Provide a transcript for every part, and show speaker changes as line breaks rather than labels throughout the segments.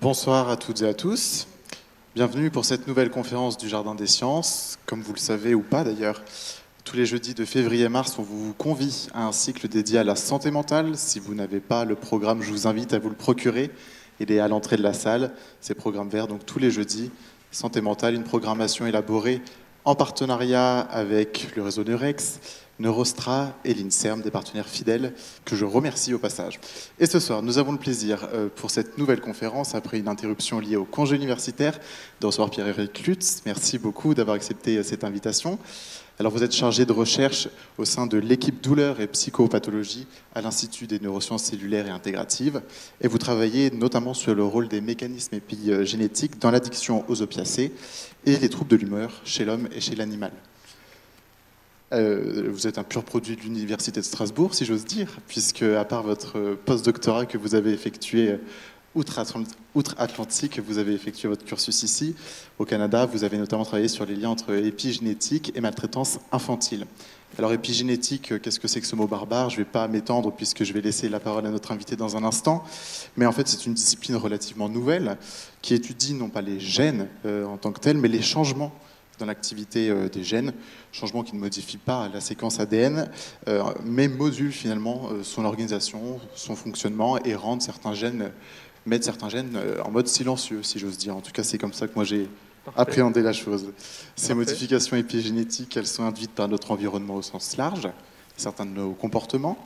Bonsoir à toutes et à tous. Bienvenue pour cette nouvelle conférence du Jardin des Sciences. Comme vous le savez ou pas d'ailleurs, tous les jeudis de février-mars, on vous convie à un cycle dédié à la santé mentale. Si vous n'avez pas le programme, je vous invite à vous le procurer. Il est à l'entrée de la salle. C'est programme vert, donc tous les jeudis. Santé mentale, une programmation élaborée en partenariat avec le réseau Neurex, Neurostra et l'INSERM, des partenaires fidèles que je remercie au passage. Et ce soir, nous avons le plaisir, euh, pour cette nouvelle conférence, après une interruption liée au congé universitaire, de recevoir Pierre-Éric Lutz. Merci beaucoup d'avoir accepté euh, cette invitation. Alors vous êtes chargé de recherche au sein de l'équipe douleur et psychopathologie à l'Institut des neurosciences cellulaires et intégratives et vous travaillez notamment sur le rôle des mécanismes épigénétiques dans l'addiction aux opiacés et les troubles de l'humeur chez l'homme et chez l'animal. Euh, vous êtes un pur produit de l'Université de Strasbourg, si j'ose dire, puisque à part votre post-doctorat que vous avez effectué outre-Atlantique, vous avez effectué votre cursus ici. Au Canada, vous avez notamment travaillé sur les liens entre épigénétique et maltraitance infantile. Alors épigénétique, qu'est-ce que c'est que ce mot barbare? Je ne vais pas m'étendre puisque je vais laisser la parole à notre invité dans un instant. Mais en fait, c'est une discipline relativement nouvelle qui étudie non pas les gènes euh, en tant que tels, mais les changements dans l'activité euh, des gènes, changement qui ne modifie pas la séquence ADN, euh, mais module finalement euh, son organisation, son fonctionnement et rendre certains gènes, mettre certains gènes en mode silencieux, si j'ose dire. En tout cas, c'est comme ça que moi j'ai appréhendé la chose. Ces modifications épigénétiques, elles sont induites par notre environnement au sens large, certains de nos comportements,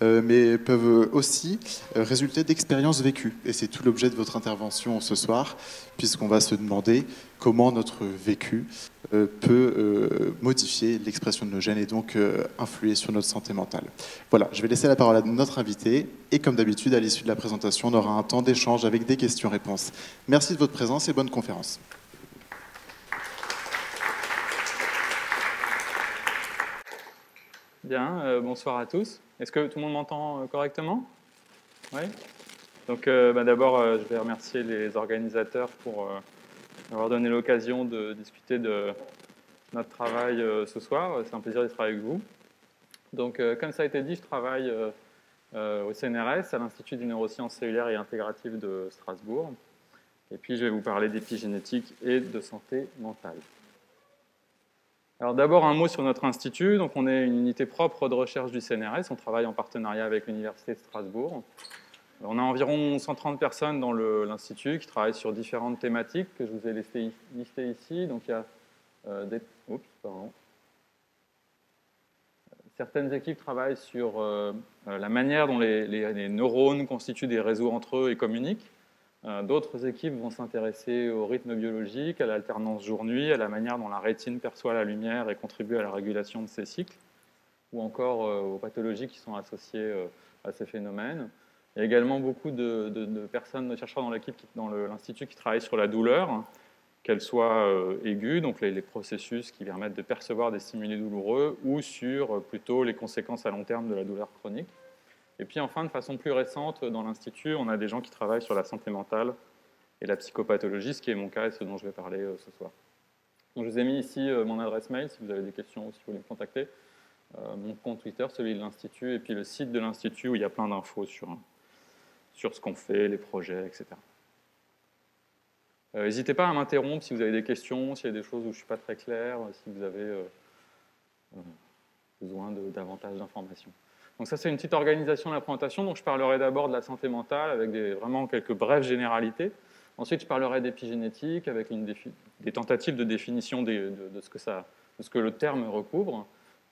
mais peuvent aussi euh, résulter d'expériences vécues. Et c'est tout l'objet de votre intervention ce soir, puisqu'on va se demander comment notre vécu euh, peut modifier l'expression de nos gènes et donc influer sur notre santé mentale. Voilà, je vais laisser la parole à notre invité et comme d'habitude, à l'issue de la présentation, on aura un temps d'échange avec des questions-réponses. Merci de votre présence et bonne conférence.
Bien, euh, bonsoir à tous. Est-ce que tout le monde m'entend euh, correctement? Oui Donc euh, bah, d'abord, je vais remercier les organisateurs pour avoir donné l'occasion de discuter de notre travail ce soir. C'est un plaisir d'être avec vous. Donc comme ça a été dit, je travaille au CNRS, à l'Institut des neurosciences cellulaires et intégratives de Strasbourg. Et puis je vais vous parler d'épigénétique et de santé mentale. Alors d'abord un mot sur notre institut. Donc on est une unité propre de recherche du CNRS. On travaille en partenariat avec l'Université de Strasbourg. On a environ 130 personnes dans l'institut qui travaillent sur différentes thématiques que je vous ai listées ici. Donc il y a euh. Certaines équipes travaillent sur euh, la manière dont les neurones constituent des réseaux entre eux et communiquent. Euh, d'autres équipes vont s'intéresser au rythme biologique, à l'alternance jour-nuit, à la manière dont la rétine perçoit la lumière et contribue à la régulation de ces cycles, ou encore euh, aux pathologies qui sont associées euh, à ces phénomènes. Il y a également beaucoup de, personnes, de chercheurs dans l'équipe, dans l'Institut, qui travaillent sur la douleur, qu'elle soit aiguë, donc les, les, processus qui permettent de percevoir des stimuli douloureux, ou sur plutôt les conséquences à long terme de la douleur chronique. Et puis enfin, de façon plus récente, dans l'Institut, on a des gens qui travaillent sur la santé mentale et la psychopathologie, ce qui est mon cas et ce dont je vais parler euh, ce soir. Donc, je vous ai mis ici euh, mon adresse mail si vous avez des questions ou si vous voulez me contacter, euh, mon compte Twitter, celui de l'Institut, et puis le site de l'Institut où il y a plein d'infos sur, sur ce qu'on fait, les projets, etc. N'hésitez pas à m'interrompre si vous avez des questions, s'il y a des choses où je ne suis pas très clair, si vous avez besoin de davantage d'informations. Donc ça, c'est une petite organisation de la présentation. Donc je parlerai d'abord de la santé mentale avec vraiment quelques brèves généralités. Ensuite, je parlerai d'épigénétique avec des tentatives de définition de, ce que le terme recouvre,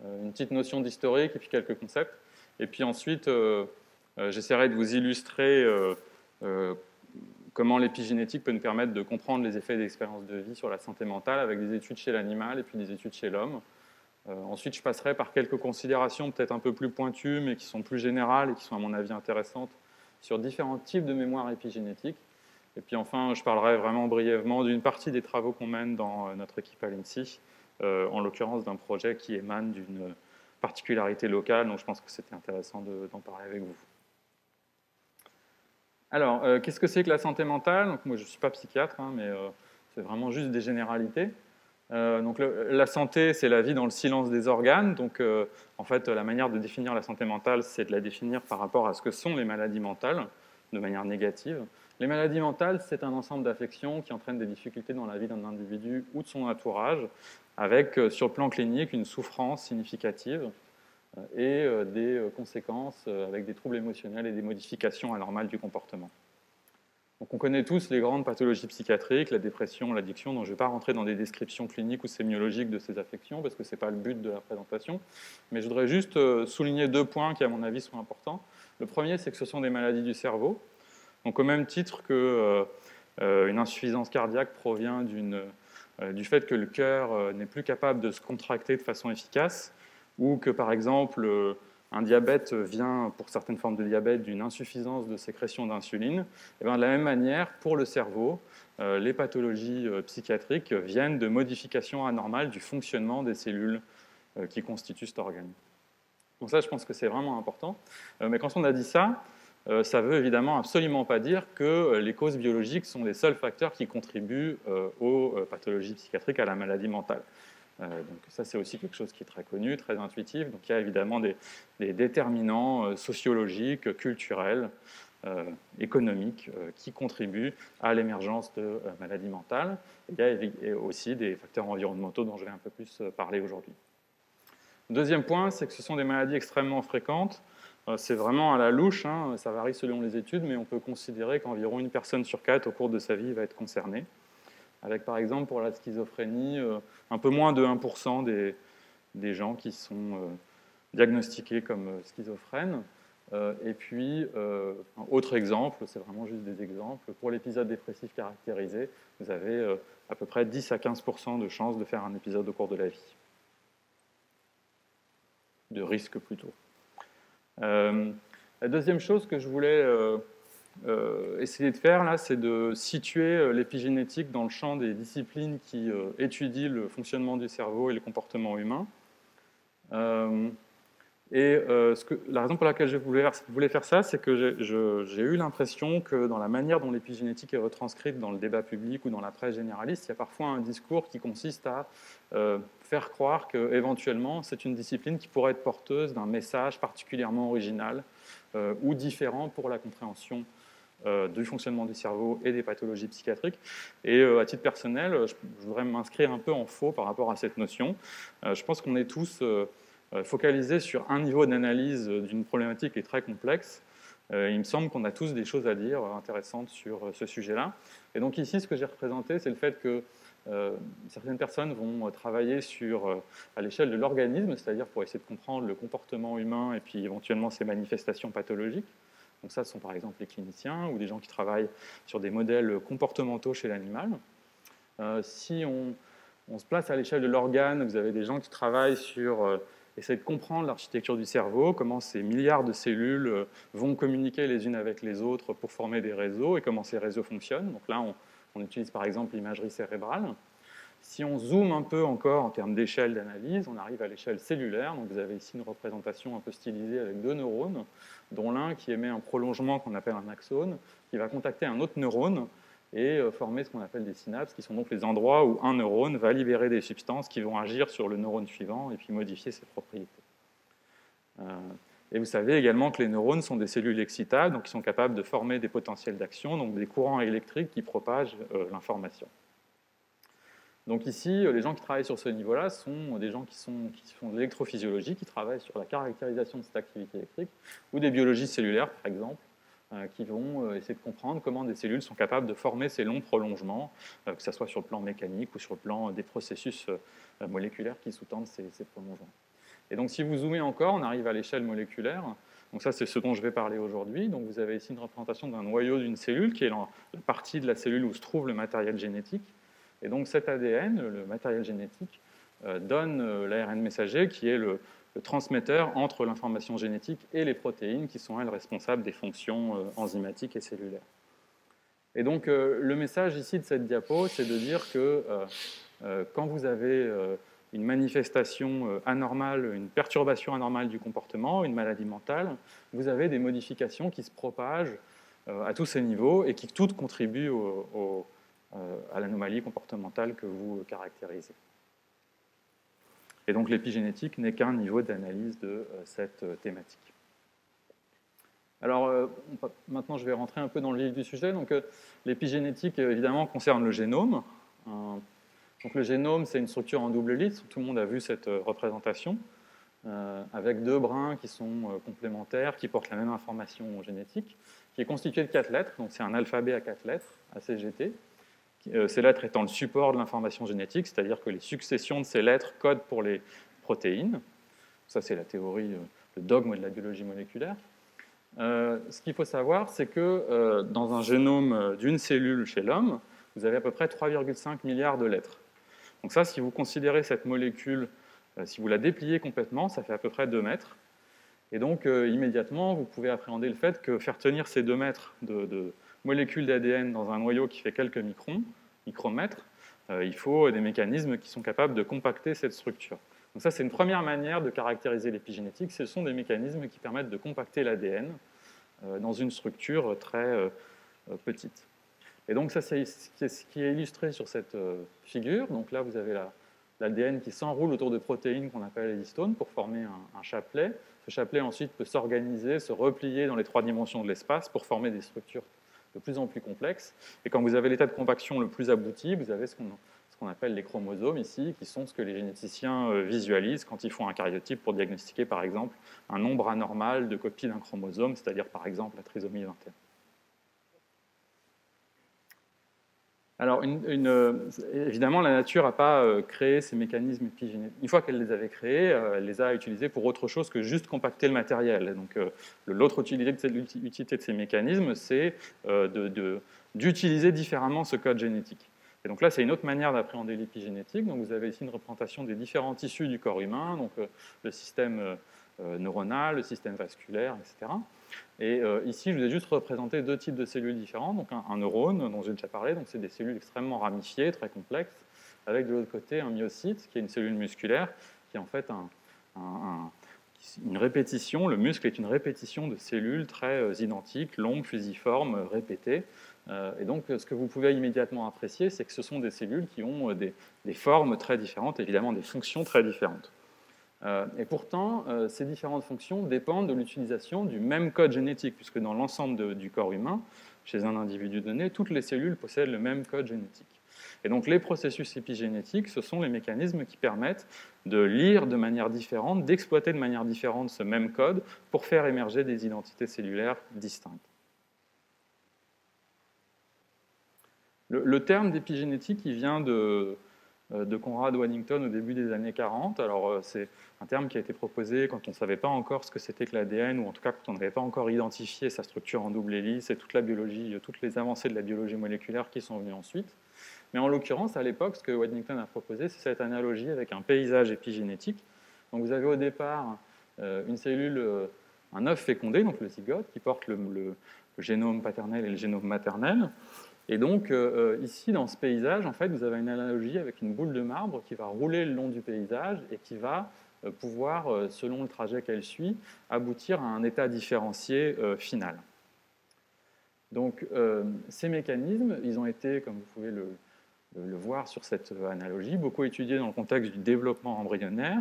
euh, une petite notion d'historique et puis quelques concepts. Et puis ensuite, euh, euh, j'essaierai de vous illustrer comment l'épigénétique peut nous permettre de comprendre les effets d'expérience de vie sur la santé mentale avec des études chez l'animal et puis des études chez l'homme. Euh, ensuite, je passerai par quelques considérations peut-être un peu plus pointues, mais qui sont plus générales et qui sont à mon avis intéressantes sur différents types de mémoire épigénétique. Et puis enfin, je parlerai vraiment brièvement d'une partie des travaux qu'on mène dans euh, notre équipe à l'INSI, euh, en l'occurrence d'un projet qui émane d'une particularité locale, donc je pense que c'était intéressant d'en parler avec vous. Alors, qu'est-ce que c'est que la santé mentale? Donc, Moi, je ne suis pas psychiatre, hein, mais c'est vraiment juste des généralités. Euh, donc la santé, c'est la vie dans le silence des organes. Donc, euh, en fait, la manière de définir la santé mentale, c'est de la définir par rapport à ce que sont les maladies mentales, de manière négative. Les maladies mentales, c'est un ensemble d'affections qui entraînent des difficultés dans la vie d'un individu ou de son entourage, avec, euh, sur le plan clinique, une souffrance significative et des conséquences avec des troubles émotionnels et des modifications anormales du comportement. Donc on connaît tous les grandes pathologies psychiatriques, la dépression, l'addiction, dont je ne vais pas rentrer dans des descriptions cliniques ou sémiologiques de ces affections, parce que ce n'est pas le but de la présentation. Mais je voudrais juste souligner deux points qui, à mon avis, sont importants. Le premier, c'est que ce sont des maladies du cerveau, donc au même titre qu'une euh, euh, insuffisance cardiaque provient euh, du fait que le cœur n'est plus capable de se contracter de façon efficace, ou que par exemple un diabète vient, pour certaines formes de diabète, d'une insuffisance de sécrétion d'insuline, eh bien de la même manière, pour le cerveau, les pathologies psychiatriques viennent de modifications anormales du fonctionnement des cellules qui constituent cet organe. Donc ça, je pense que c'est vraiment important. mais quand on a dit ça, euh, ça veut évidemment absolument pas dire que euh, les causes biologiques sont les seuls facteurs qui contribuent euh, aux pathologies psychiatriques, à la maladie mentale. Donc ça, c'est aussi quelque chose qui est très connu, très intuitif. Donc il y a évidemment des, déterminants sociologiques, culturels, économiques qui contribuent à l'émergence de maladies mentales. Il y a aussi des facteurs environnementaux dont je vais un peu plus parler aujourd'hui. Deuxième point, c'est que ce sont des maladies extrêmement fréquentes euh, c'est vraiment à la louche, hein, ça varie selon les études, mais on peut considérer qu'environ une personne sur quatre au cours de sa vie va être concernée. Avec par exemple pour la schizophrénie, euh, un peu moins de 1% des, des, gens qui sont euh, diagnostiqués comme schizophrènes. Et puis, un autre exemple, c'est vraiment juste des exemples, pour l'épisode dépressif caractérisé, vous avez à peu près 10 à 15% de chances de faire un épisode au cours de la vie. De risque plutôt. Euh, la deuxième chose que je voulais euh, euh, essayer de faire, là, c'est de situer l'épigénétique dans le champ des disciplines qui étudient le fonctionnement du cerveau et le comportement humain. Et ce que, la raison pour laquelle je voulais, voulais faire ça, c'est que j'ai eu l'impression que dans la manière dont l'épigénétique est retranscrite dans le débat public ou dans la presse généraliste, il y a parfois un discours qui consiste à faire croire qu'éventuellement c'est une discipline qui pourrait être porteuse d'un message particulièrement original euh, ou différent pour la compréhension euh, du fonctionnement du cerveau et des pathologies psychiatriques. Et euh, à titre personnel, je, voudrais m'inscrire un peu en faux par rapport à cette notion. je pense qu'on est tous focalisés sur un niveau d'analyse d'une problématique qui est très complexe. il me semble qu'on a tous des choses à dire intéressantes sur ce sujet-là. Et donc ici, ce que j'ai représenté, c'est le fait que euh, certaines personnes vont travailler sur, euh, à l'échelle de l'organisme, c'est-à-dire pour essayer de comprendre le comportement humain et puis éventuellement ses manifestations pathologiques. Donc ça, ce sont par exemple les cliniciens ou des gens qui travaillent sur des modèles comportementaux chez l'animal. Euh, si on, se place à l'échelle de l'organe, vous avez des gens qui travaillent sur essayer de comprendre l'architecture du cerveau, comment ces milliards de cellules vont communiquer les unes avec les autres pour former des réseaux et comment ces réseaux fonctionnent. Donc là, on utilise par exemple l'imagerie cérébrale. Si on zoome un peu encore en termes d'échelle d'analyse, on arrive à l'échelle cellulaire. Vous avez ici une représentation un peu stylisée avec deux neurones, dont l'un qui émet un prolongement qu'on appelle un axone, qui va contacter un autre neurone et euh, former ce qu'on appelle des synapses, qui sont donc les endroits où un neurone va libérer des substances qui vont agir sur le neurone suivant et puis modifier ses propriétés. Euh, et vous savez également que les neurones sont des cellules excitables, donc qui sont capables de former des potentiels d'action, donc des courants électriques qui propagent euh, l'information. Donc ici, euh, les gens qui travaillent sur ce niveau-là sont des gens qui, font de l'électrophysiologie, qui travaillent sur la caractérisation de cette activité électrique, ou des biologistes cellulaires, par exemple, euh, qui vont essayer de comprendre comment des cellules sont capables de former ces longs prolongements, que ce soit sur le plan mécanique ou sur le plan des processus moléculaires qui sous-tendent ces prolongements. Et donc si vous zoomez encore, on arrive à l'échelle moléculaire. Donc ça, c'est ce dont je vais parler aujourd'hui. Donc vous avez ici une représentation d'un noyau d'une cellule, qui est la partie de la cellule où se trouve le matériel génétique. Et donc cet ADN, le matériel génétique, euh, donne euh, l'ARN messager, qui est le, transmetteur entre l'information génétique et les protéines, qui sont elles responsables des fonctions euh, enzymatiques et cellulaires. Et donc le message ici de cette diapo, c'est de dire que quand vous avez une manifestation anormale, une perturbation anormale du comportement, une maladie mentale, vous avez des modifications qui se propagent à tous ces niveaux et qui toutes contribuent euh, à l'anomalie comportementale que vous caractérisez. Et donc l'épigénétique n'est qu'un niveau d'analyse de cette thématique. Alors maintenant, je vais rentrer un peu dans le vif du sujet. Donc, l'épigénétique, évidemment, concerne le génome. donc, le génome, c'est une structure en double litre. Tout le monde a vu cette représentation. avec deux brins qui sont complémentaires, qui portent la même information génétique, qui est constitué de quatre lettres. Donc, c'est un alphabet à quatre lettres, ACGT. Euh, ces lettres étant le support de l'information génétique, c'est-à-dire que les successions de ces lettres codent pour les protéines. Ça, c'est la théorie, euh, le dogme de la biologie moléculaire. Euh, ce qu'il faut savoir, c'est que dans un génome d'une cellule chez l'homme, vous avez à peu près 3,5 milliards de lettres. Donc ça, si vous considérez cette molécule, si vous la dépliez complètement, ça fait à peu près 2 mètres. Et donc, immédiatement, vous pouvez appréhender le fait que faire tenir ces 2 mètres de molécules d'ADN dans un noyau qui fait quelques microns, micromètres, euh, il faut des mécanismes qui sont capables de compacter cette structure. Donc ça, c'est une première manière de caractériser l'épigénétique. Ce sont des mécanismes qui permettent de compacter l'ADN euh, dans une structure très euh, petite. Et donc ça, c'est ce qui est illustré sur cette figure. Donc là, vous avez l'ADN qui s'enroule autour de protéines qu'on appelle les histones pour former un chapelet. Ce chapelet ensuite peut s'organiser, se replier dans les trois dimensions de l'espace pour former des structures de plus en plus complexe. Et quand vous avez l'état de compaction le plus abouti, vous avez ce qu'on appelle les chromosomes ici, qui sont ce que les généticiens euh, visualisent quand ils font un karyotype pour diagnostiquer par exemple un nombre anormal de copies d'un chromosome, c'est-à-dire par exemple la trisomie 21. Alors, euh, évidemment, la nature n'a pas euh, créé ces mécanismes épigénétiques. Une fois qu'elle les avait créés, euh, elle les a utilisés pour autre chose que juste compacter le matériel. donc, l'autre utilité, de ces mécanismes, c'est d'utiliser différemment ce code génétique. Et donc là, c'est une autre manière d'appréhender l'épigénétique. Donc, vous avez ici une représentation des différents tissus du corps humain, donc le système neuronal, le système vasculaire, etc. Et euh, ici, je vous ai juste représenté deux types de cellules différents. Donc un, neurone, dont j'ai déjà parlé, donc c'est des cellules extrêmement ramifiées, très complexes, avec de l'autre côté un myocyte, qui est une cellule musculaire, qui est en fait une répétition. Le muscle est une répétition de cellules très euh, identiques, longues, fusiformes, répétées. Euh, et donc, ce que vous pouvez immédiatement apprécier, c'est que ce sont des cellules qui ont des formes très différentes, évidemment des fonctions très différentes. Euh, et pourtant, euh, ces différentes fonctions dépendent de l'utilisation du même code génétique, puisque dans l'ensemble du corps humain, chez un individu donné, toutes les cellules possèdent le même code génétique. Et donc les processus épigénétiques, ce sont les mécanismes qui permettent de lire de manière différente, d'exploiter de manière différente ce même code pour faire émerger des identités cellulaires distinctes. Le, terme d'épigénétique, il vient de, de Conrad Waddington au début des années 40. Alors euh, c'est un terme qui a été proposé quand on ne savait pas encore ce que c'était que l'ADN, ou en tout cas quand on n'avait pas encore identifié sa structure en double hélice et toute la biologie, toutes les avancées de la biologie moléculaire qui sont venues ensuite. Mais en l'occurrence, à l'époque, ce que Waddington a proposé, c'est cette analogie avec un paysage épigénétique. Donc vous avez au départ euh, une cellule, un œuf fécondé, donc le zygote, qui porte le génome paternel et le génome maternel. Et donc, euh, euh, ici, dans ce paysage, en fait, vous avez une analogie avec une boule de marbre qui va rouler le long du paysage et qui va euh, pouvoir, selon le trajet qu'elle suit, aboutir à un état différencié final. Donc, ces mécanismes, ils ont été, comme vous pouvez le, le, voir sur cette analogie, beaucoup étudiés dans le contexte du développement embryonnaire,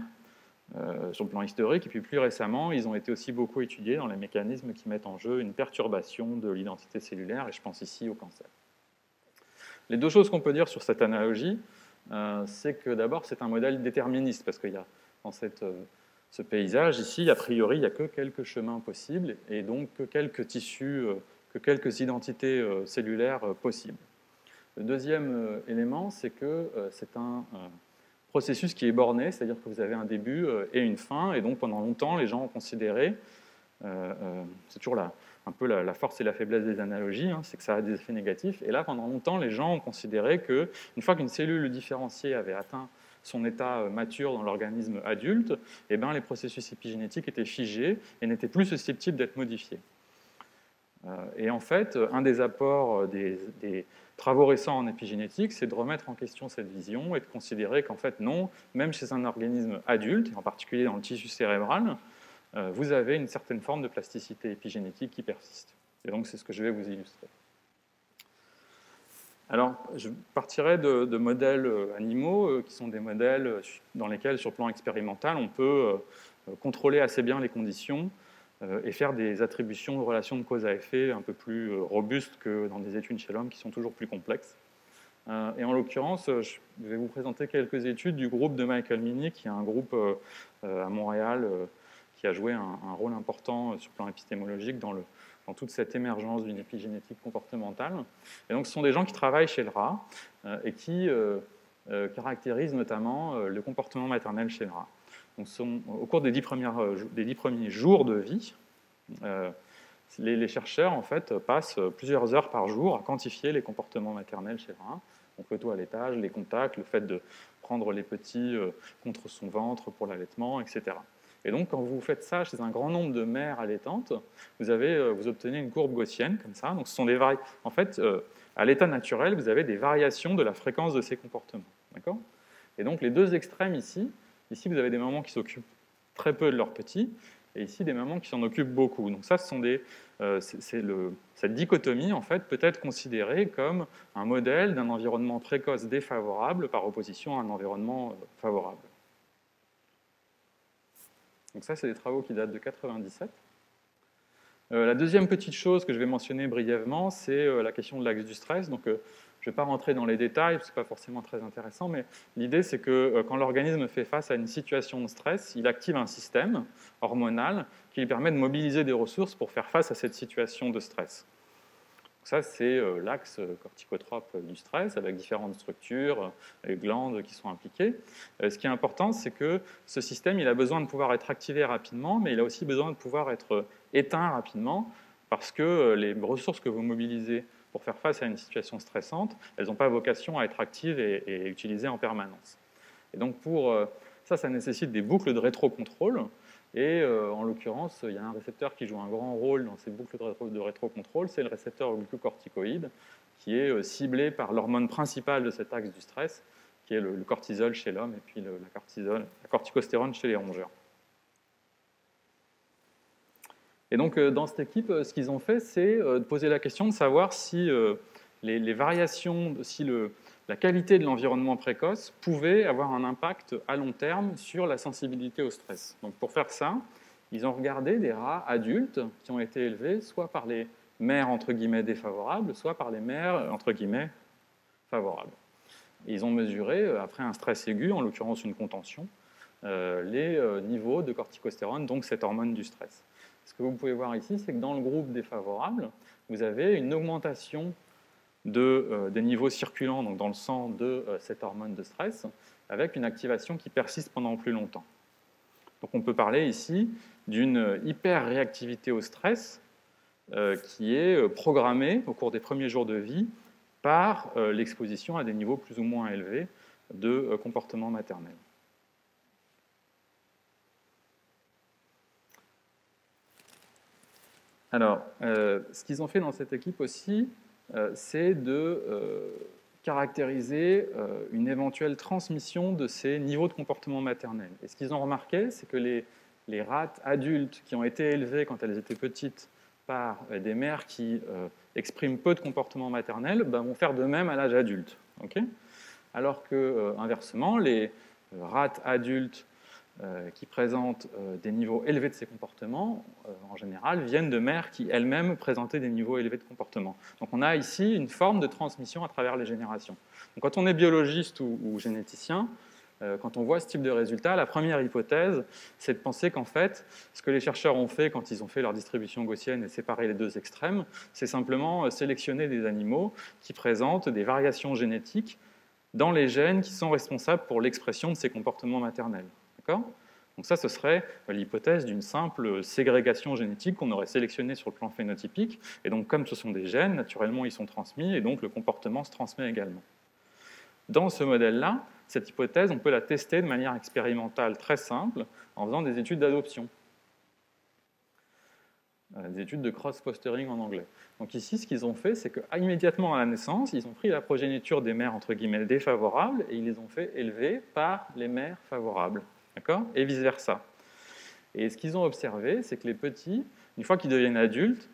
sur le plan historique, et puis plus récemment, ils ont été aussi beaucoup étudiés dans les mécanismes qui mettent en jeu une perturbation de l'identité cellulaire, et je pense ici au cancer. Les deux choses qu'on peut dire sur cette analogie, euh, c'est que d'abord, c'est un modèle déterministe, parce qu'il y a dans euh, ce paysage ici, a priori, il n'y a que quelques chemins possibles, et donc que quelques tissus, euh, que quelques identités cellulaires possibles. Le deuxième élément, c'est que c'est un processus qui est borné, c'est-à-dire que vous avez un début et une fin, et donc pendant longtemps, les gens ont considéré, c'est toujours là, un peu la, force et la faiblesse des analogies, hein, c'est que ça a des effets négatifs. Et là, pendant longtemps, les gens ont considéré que une fois qu'une cellule différenciée avait atteint son état euh, mature dans l'organisme adulte, eh ben, les processus épigénétiques étaient figés et n'étaient plus susceptibles d'être modifiés. Euh, et en fait, un des apports euh, des, des travaux récents en épigénétique, c'est de remettre en question cette vision et de considérer qu'en fait, non, même chez un organisme adulte, en particulier dans le tissu cérébral, vous avez une certaine forme de plasticité épigénétique qui persiste. Et donc, c'est ce que je vais vous illustrer. Alors, je partirai de, modèles euh, animaux euh, qui sont des modèles dans lesquels, sur plan expérimental, on peut contrôler assez bien les conditions et faire des attributions de relations de cause à effet un peu plus robustes que dans des études chez l'homme qui sont toujours plus complexes. et en l'occurrence, je vais vous présenter quelques études du groupe de Michael Mini, qui est un groupe à Montréal qui a joué un, rôle important sur le plan épistémologique dans le, dans toute cette émergence d'une épigénétique comportementale. Et donc, ce sont des gens qui travaillent chez le rat euh, et qui euh, euh, caractérisent notamment le comportement maternel chez le rat. Donc, au cours des dix, des dix premiers jours de vie, les, chercheurs en fait, passent plusieurs heures par jour à quantifier les comportements maternels chez le rat. Donc, le toilettage, les contacts, le fait de prendre les petits contre son ventre pour l'allaitement, etc. Et donc, quand vous faites ça chez un grand nombre de mères allaitantes, euh, vous obtenez une courbe gaussienne, comme ça. Donc, ce sont des En fait, euh, à l'état naturel, vous avez des variations de la fréquence de ces comportements. D'accord? Et donc, les deux extrêmes ici, ici, vous avez des mamans qui s'occupent très peu de leurs petits, et ici, des mamans qui s'en occupent beaucoup. Donc, ça, ce sont. Euh, cette dichotomie, en fait, peut être considérée comme un modèle d'un environnement précoce défavorable par opposition à un environnement favorable. Donc ça, c'est des travaux qui datent de 97. Euh, la deuxième petite chose que je vais mentionner brièvement, c'est euh, la question de l'axe du stress. Donc, euh, je ne vais pas rentrer dans les détails, ce n'est pas forcément très intéressant, mais l'idée, c'est que quand l'organisme fait face à une situation de stress, il active un système hormonal qui lui permet de mobiliser des ressources pour faire face à cette situation de stress. Ça, c'est euh, l'axe corticotrope du stress avec différentes structures et glandes qui sont impliquées. Euh, ce qui est important, c'est que ce système, il a besoin de pouvoir être activé rapidement, mais il a aussi besoin de pouvoir être éteint rapidement parce que euh, les ressources que vous mobilisez pour faire face à une situation stressante, elles n'ont pas vocation à être actives et, utilisées en permanence. Et donc, pour ça, ça nécessite des boucles de rétrocontrôle et euh, en l'occurrence, il y a un récepteur qui joue un grand rôle dans ces boucles de, rétrocontrôle, c'est le récepteur glucocorticoïde, qui est euh, ciblé par l'hormone principale de cet axe du stress, qui est le, cortisol chez l'homme et puis la, la corticostérone chez les rongeurs. Et donc, euh, dans cette équipe, ce qu'ils ont fait, c'est de poser la question de savoir si les, les, variations, si le, la qualité de l'environnement précoce pouvait avoir un impact à long terme sur la sensibilité au stress. Donc pour faire ça, ils ont regardé des rats adultes qui ont été élevés soit par les mères entre guillemets défavorables, soit par les mères entre guillemets favorables. ils ont mesuré, euh, après un stress aigu, en l'occurrence une contention, euh, les euh, niveaux de corticostérone, donc cette hormone du stress. Ce que vous pouvez voir ici, c'est que dans le groupe défavorable, vous avez une augmentation de, euh, des niveaux circulants donc dans le sang de euh, cette hormone de stress, avec une activation qui persiste pendant plus longtemps. Donc on peut parler ici d'une hyper-réactivité au stress euh, qui est programmée au cours des premiers jours de vie par l'exposition à des niveaux plus ou moins élevés de comportement maternel. Alors, ce qu'ils ont fait dans cette équipe aussi, c'est de euh, caractériser euh, une éventuelle transmission de ces niveaux de comportement maternel. Et ce qu'ils ont remarqué, c'est que les, les rates adultes qui ont été élevées quand elles étaient petites par des mères qui expriment peu de comportement maternel ben, vont faire de même à l'âge adulte. Alors que, inversement, les rates adultes euh, qui présentent euh, des niveaux élevés de ces comportements, euh, en général, viennent de mères qui elles-mêmes présentaient des niveaux élevés de comportement. Donc on a ici une forme de transmission à travers les générations. Quand on est biologiste ou, généticien, quand on voit ce type de résultat, la première hypothèse, c'est de penser qu'en fait, ce que les chercheurs ont fait quand ils ont fait leur distribution gaussienne et séparé les deux extrêmes, c'est simplement sélectionner des animaux qui présentent des variations génétiques dans les gènes qui sont responsables pour l'expression de ces comportements maternels. Donc ça, ce serait l'hypothèse d'une simple ségrégation génétique qu'on aurait sélectionnée sur le plan phénotypique. Et donc, comme ce sont des gènes, naturellement, ils sont transmis, et donc le comportement se transmet également. Dans ce modèle-là, cette hypothèse, on peut la tester de manière expérimentale très simple en faisant des études d'adoption. Euh, des études de cross-fostering en anglais. Donc ici, ce qu'ils ont fait, c'est qu'immédiatement à la naissance, ils ont pris la progéniture des mères entre guillemets défavorables et ils les ont fait élever par les mères favorables. D'accord? Et vice-versa. Et ce qu'ils ont observé, c'est que les petits, une fois qu'ils deviennent adultes,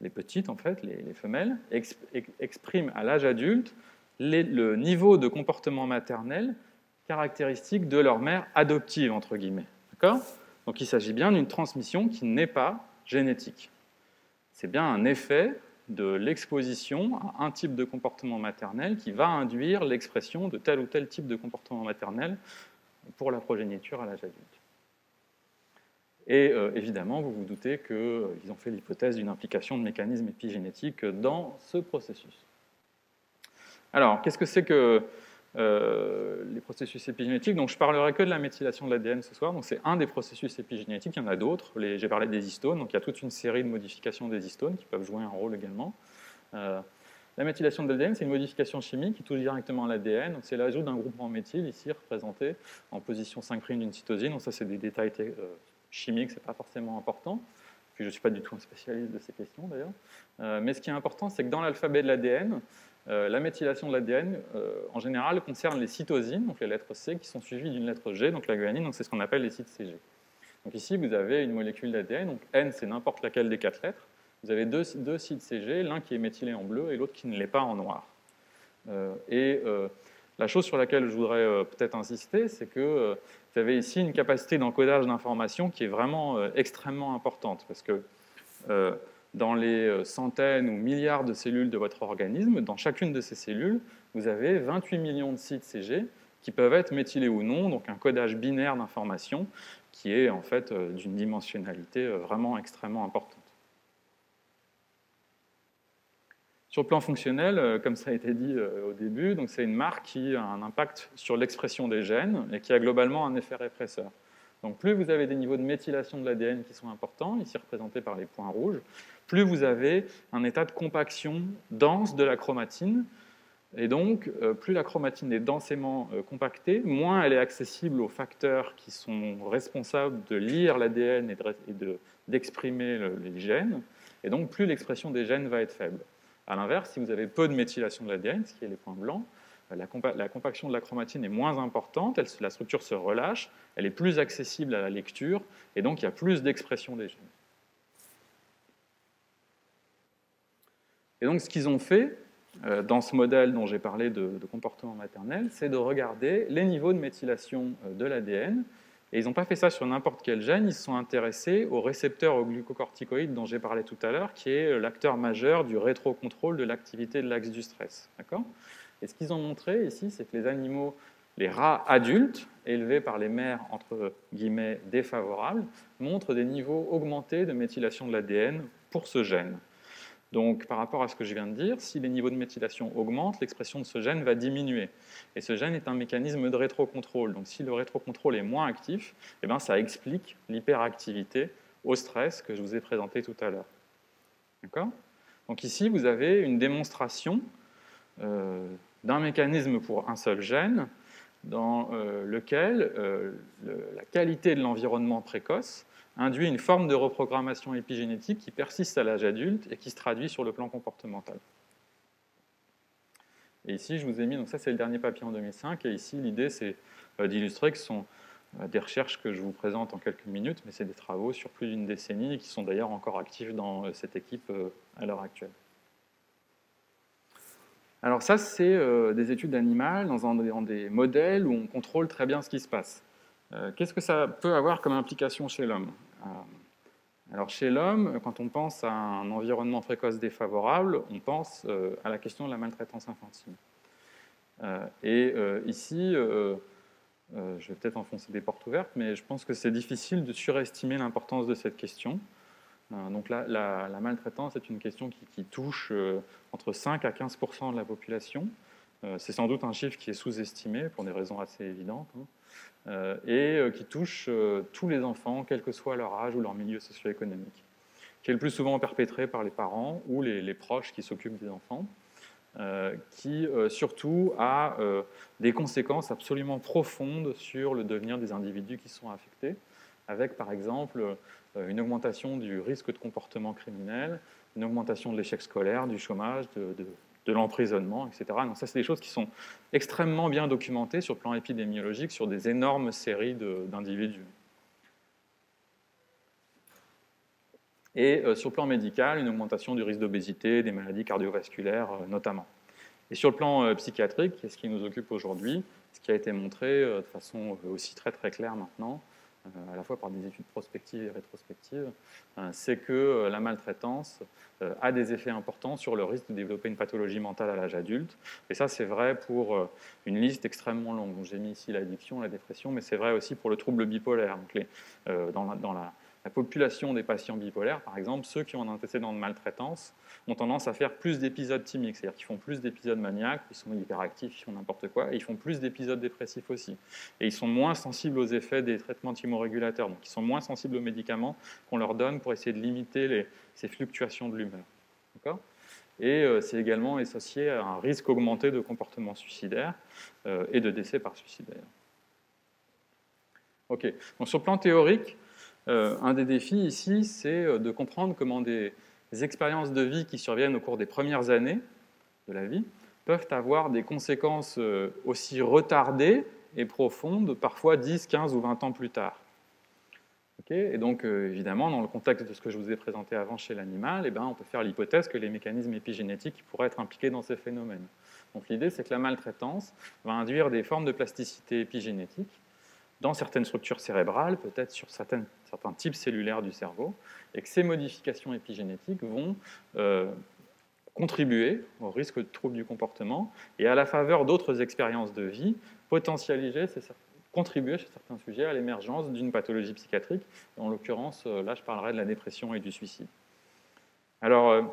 les petites, en fait, les, femelles, expriment à l'âge adulte le niveau de comportement maternel caractéristique de leur mère adoptive, entre guillemets. D'accord? Donc il s'agit bien d'une transmission qui n'est pas génétique. C'est bien un effet de l'exposition à un type de comportement maternel qui va induire l'expression de tel ou tel type de comportement maternel pour la progéniture à l'âge adulte. Et euh, évidemment, vous vous doutez qu'ils euh, ont fait l'hypothèse d'une implication de mécanismes épigénétiques dans ce processus. Alors, qu'est-ce que c'est que euh, les processus épigénétiques? Donc, je parlerai que de la méthylation de l'ADN ce soir. Donc, c'est un des processus épigénétiques. Il y en a d'autres. J'ai parlé des histones. Donc, il y a toute une série de modifications des histones qui peuvent jouer un rôle également. La méthylation de l'ADN, c'est une modification chimique qui touche directement l'ADN. C'est l'ajout d'un groupement méthyle, ici représenté en position 5' d'une cytosine. Donc, ça, c'est des détails chimique, ce n'est pas forcément important. Puis je ne suis pas du tout un spécialiste de ces questions d'ailleurs. Euh, mais ce qui est important, c'est que dans l'alphabet de l'ADN, euh, la méthylation de l'ADN, euh, en général, concerne les cytosines, donc les lettres C, qui sont suivies d'une lettre G, donc la guanine, donc c'est ce qu'on appelle les sites CG. Donc ici, vous avez une molécule d'ADN, donc N, c'est n'importe laquelle des quatre lettres. Vous avez deux, sites CG, l'un qui est méthylé en bleu et l'autre qui ne l'est pas en noir. et la chose sur laquelle je voudrais peut-être insister, c'est que vous avez ici une capacité d'encodage d'informations qui est vraiment euh, extrêmement importante, parce que euh, dans les euh, centaines ou milliards de cellules de votre organisme, dans chacune de ces cellules, vous avez 28 millions de sites CG qui peuvent être méthylés ou non, donc un codage binaire d'informations qui est en fait d'une dimensionnalité vraiment extrêmement importante. Sur le plan fonctionnel, euh, comme ça a été dit euh, au début, c'est une marque qui a un impact sur l'expression des gènes et qui a globalement un effet répresseur. Donc plus vous avez des niveaux de méthylation de l'ADN qui sont importants, ici représentés par les points rouges, plus vous avez un état de compaction dense de la chromatine. Et donc, euh, plus la chromatine est densément compactée, moins elle est accessible aux facteurs qui sont responsables de lire l'ADN et d'exprimer les gènes. Et donc, plus l'expression des gènes va être faible. A l'inverse, si vous avez peu de méthylation de l'ADN, ce qui est les points blancs, euh, la, compaction de la chromatine est moins importante, la structure se relâche, elle est plus accessible à la lecture, et donc il y a plus d'expression des gènes. Et donc ce qu'ils ont fait, euh, dans ce modèle dont j'ai parlé de, de, comportement maternel, c'est de regarder les niveaux de méthylation euh, de l'ADN et ils n'ont pas fait ça sur n'importe quel gène, ils se sont intéressés au récepteur au glucocorticoïde dont j'ai parlé tout à l'heure, qui est l'acteur majeur du rétrocontrôle de l'activité de l'axe du stress. Et ce qu'ils ont montré ici, c'est que les animaux, les rats adultes, élevés par les mères entre guillemets défavorables, montrent des niveaux augmentés de méthylation de l'ADN pour ce gène. Donc, par rapport à ce que je viens de dire, si les niveaux de méthylation augmentent, l'expression de ce gène va diminuer. Et ce gène est un mécanisme de rétrocontrôle. Donc, si le rétrocontrôle est moins actif, eh bien, ça explique l'hyperactivité au stress que je vous ai présenté tout à l'heure. D'accord? Donc, ici, vous avez une démonstration euh, d'un mécanisme pour un seul gène dans euh, lequel euh, la qualité de l'environnement précoce induit une forme de reprogrammation épigénétique qui persiste à l'âge adulte et qui se traduit sur le plan comportemental. Et ici, je vous ai mis, donc ça c'est le dernier papier en 2005, et ici l'idée c'est euh, d'illustrer que ce sont euh, des recherches que je vous présente en quelques minutes, mais c'est des travaux sur plus d'une décennie et qui sont d'ailleurs encore actifs dans euh, cette équipe à l'heure actuelle. Alors ça, c'est des études animales dans, dans, des modèles où on contrôle très bien ce qui se passe. Euh, qu'est-ce que ça peut avoir comme implication chez l'homme euh, alors chez l'homme, quand on pense à un environnement précoce défavorable, on pense euh, à la question de la maltraitance infantile. et ici, je vais peut-être enfoncer des portes ouvertes, mais je pense que c'est difficile de surestimer l'importance de cette question. donc la, la, maltraitance est une question qui, touche entre 5 à 15% de la population. c'est sans doute un chiffre qui est sous-estimé pour des raisons assez évidentes. Hein. Euh, et euh, qui touche euh, tous les enfants, quel que soit leur âge ou leur milieu socio-économique, qui est le plus souvent perpétré par les parents ou les, proches qui s'occupent des enfants, qui surtout a des conséquences absolument profondes sur le devenir des individus qui sont affectés, avec par exemple une augmentation du risque de comportement criminel, une augmentation de l'échec scolaire, du chômage, de, de l'emprisonnement, etc. Donc ça, c'est des choses qui sont extrêmement bien documentées sur le plan épidémiologique sur des énormes séries d'individus. Et euh, sur le plan médical, une augmentation du risque d'obésité, des maladies cardiovasculaires euh, notamment. Et sur le plan euh, psychiatrique, ce qui nous occupe aujourd'hui, ce qui a été montré de façon aussi très très claire maintenant, à la fois par des études prospectives et rétrospectives, c'est que la maltraitance a des effets importants sur le risque de développer une pathologie mentale à l'âge adulte. Et ça, c'est vrai pour une liste extrêmement longue. J'ai mis ici l'addiction, la dépression, mais c'est vrai aussi pour le trouble bipolaire. Donc les, dans, dans la la population des patients bipolaires, par exemple, ceux qui ont un antécédent de maltraitance, ont tendance à faire plus d'épisodes thymiques, c'est-à-dire qu'ils font plus d'épisodes maniaques, ils sont hyperactifs, ils font n'importe quoi, et ils font plus d'épisodes dépressifs aussi. Et ils sont moins sensibles aux effets des traitements thymorégulateurs, donc ils sont moins sensibles aux médicaments qu'on leur donne pour essayer de limiter ces fluctuations de l'humeur. Et euh, c'est également associé à un risque augmenté de comportement suicidaire euh, et de décès par suicide Ok, donc sur le plan théorique, euh, un des défis ici, c'est euh, de comprendre comment des, expériences de vie qui surviennent au cours des premières années de la vie peuvent avoir des conséquences euh, aussi retardées et profondes, parfois 10, 15 ou 20 ans plus tard. et donc, évidemment, dans le contexte de ce que je vous ai présenté avant chez l'animal, eh ben, on peut faire l'hypothèse que les mécanismes épigénétiques pourraient être impliqués dans ces phénomènes. Donc l'idée, c'est que la maltraitance va induire des formes de plasticité épigénétique dans certaines structures cérébrales, peut-être sur certains types cellulaires du cerveau, et que ces modifications épigénétiques vont euh, contribuer au risque de troubles du comportement et à la faveur d'autres expériences de vie, potentialiser, contribuer chez certains sujets à l'émergence d'une pathologie psychiatrique. en l'occurrence, euh, là, je parlerai de la dépression et du suicide. Alors,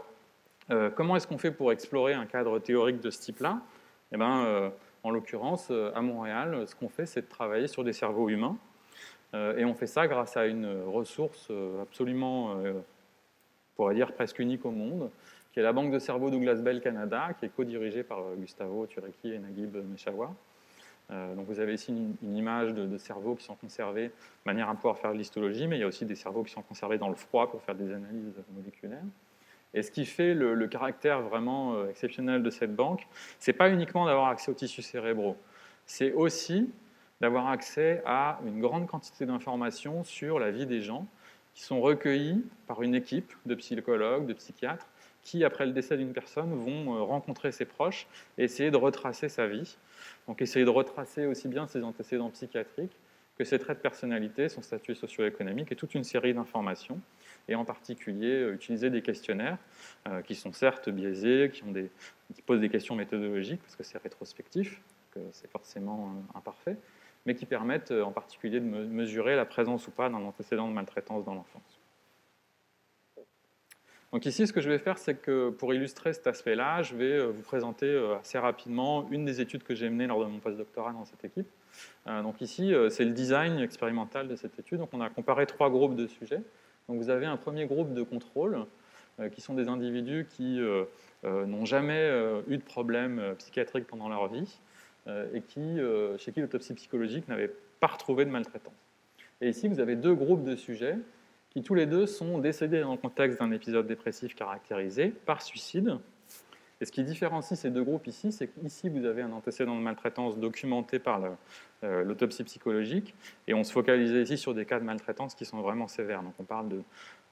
euh, comment est-ce qu'on fait pour explorer un cadre théorique de ce type-là? Eh ben, en l'occurrence, euh, à Montréal, ce qu'on fait, c'est de travailler sur des cerveaux humains. Euh, et on fait ça grâce à une ressource euh, absolument, on pourrait dire, presque unique au monde, qui est la Banque de cerveau Douglas Bell Canada, qui est co-dirigée par Gustavo Tureki et Naguib Meshawa. donc vous avez ici une, image de, de, cerveaux qui sont conservés de manière à pouvoir faire de l'histologie, mais il y a aussi des cerveaux qui sont conservés dans le froid pour faire des analyses moléculaires. Et ce qui fait le, caractère vraiment euh, exceptionnel de cette banque, ce n'est pas uniquement d'avoir accès aux tissus cérébraux, c'est aussi d'avoir accès à une grande quantité d'informations sur la vie des gens qui sont recueillies par une équipe de psychologues, de psychiatres, qui, après le décès d'une personne, vont euh, rencontrer ses proches et essayer de retracer sa vie. Donc essayer de retracer aussi bien ses antécédents psychiatriques que ses traits de personnalité, son statut socio-économique et toute une série d'informations et en particulier euh, utiliser des questionnaires euh, qui sont certes biaisés, qui, posent des questions méthodologiques, parce que c'est rétrospectif, que c'est forcément euh, imparfait, mais qui permettent en particulier de mesurer la présence ou pas d'un antécédent de maltraitance dans l'enfance. Donc ici, ce que je vais faire, c'est que pour illustrer cet aspect-là, je vais vous présenter assez rapidement une des études que j'ai menées lors de mon postdoctorat dans cette équipe. Donc ici, c'est le design expérimental de cette étude. Donc on a comparé trois groupes de sujets. Donc vous avez un premier groupe de contrôle, euh, qui sont des individus qui euh, euh, n'ont jamais eu de problème psychiatrique pendant leur vie, et qui, chez qui l'autopsie psychologique n'avait pas retrouvé de maltraitance. Et ici, vous avez deux groupes de sujets qui tous les deux sont décédés dans le contexte d'un épisode dépressif caractérisé par suicide. Et ce qui différencie ces deux groupes ici, c'est qu'ici, vous avez un antécédent de maltraitance documenté par euh, l'autopsie psychologique. Et on se focalisait ici sur des cas de maltraitance qui sont vraiment sévères. Donc on parle de,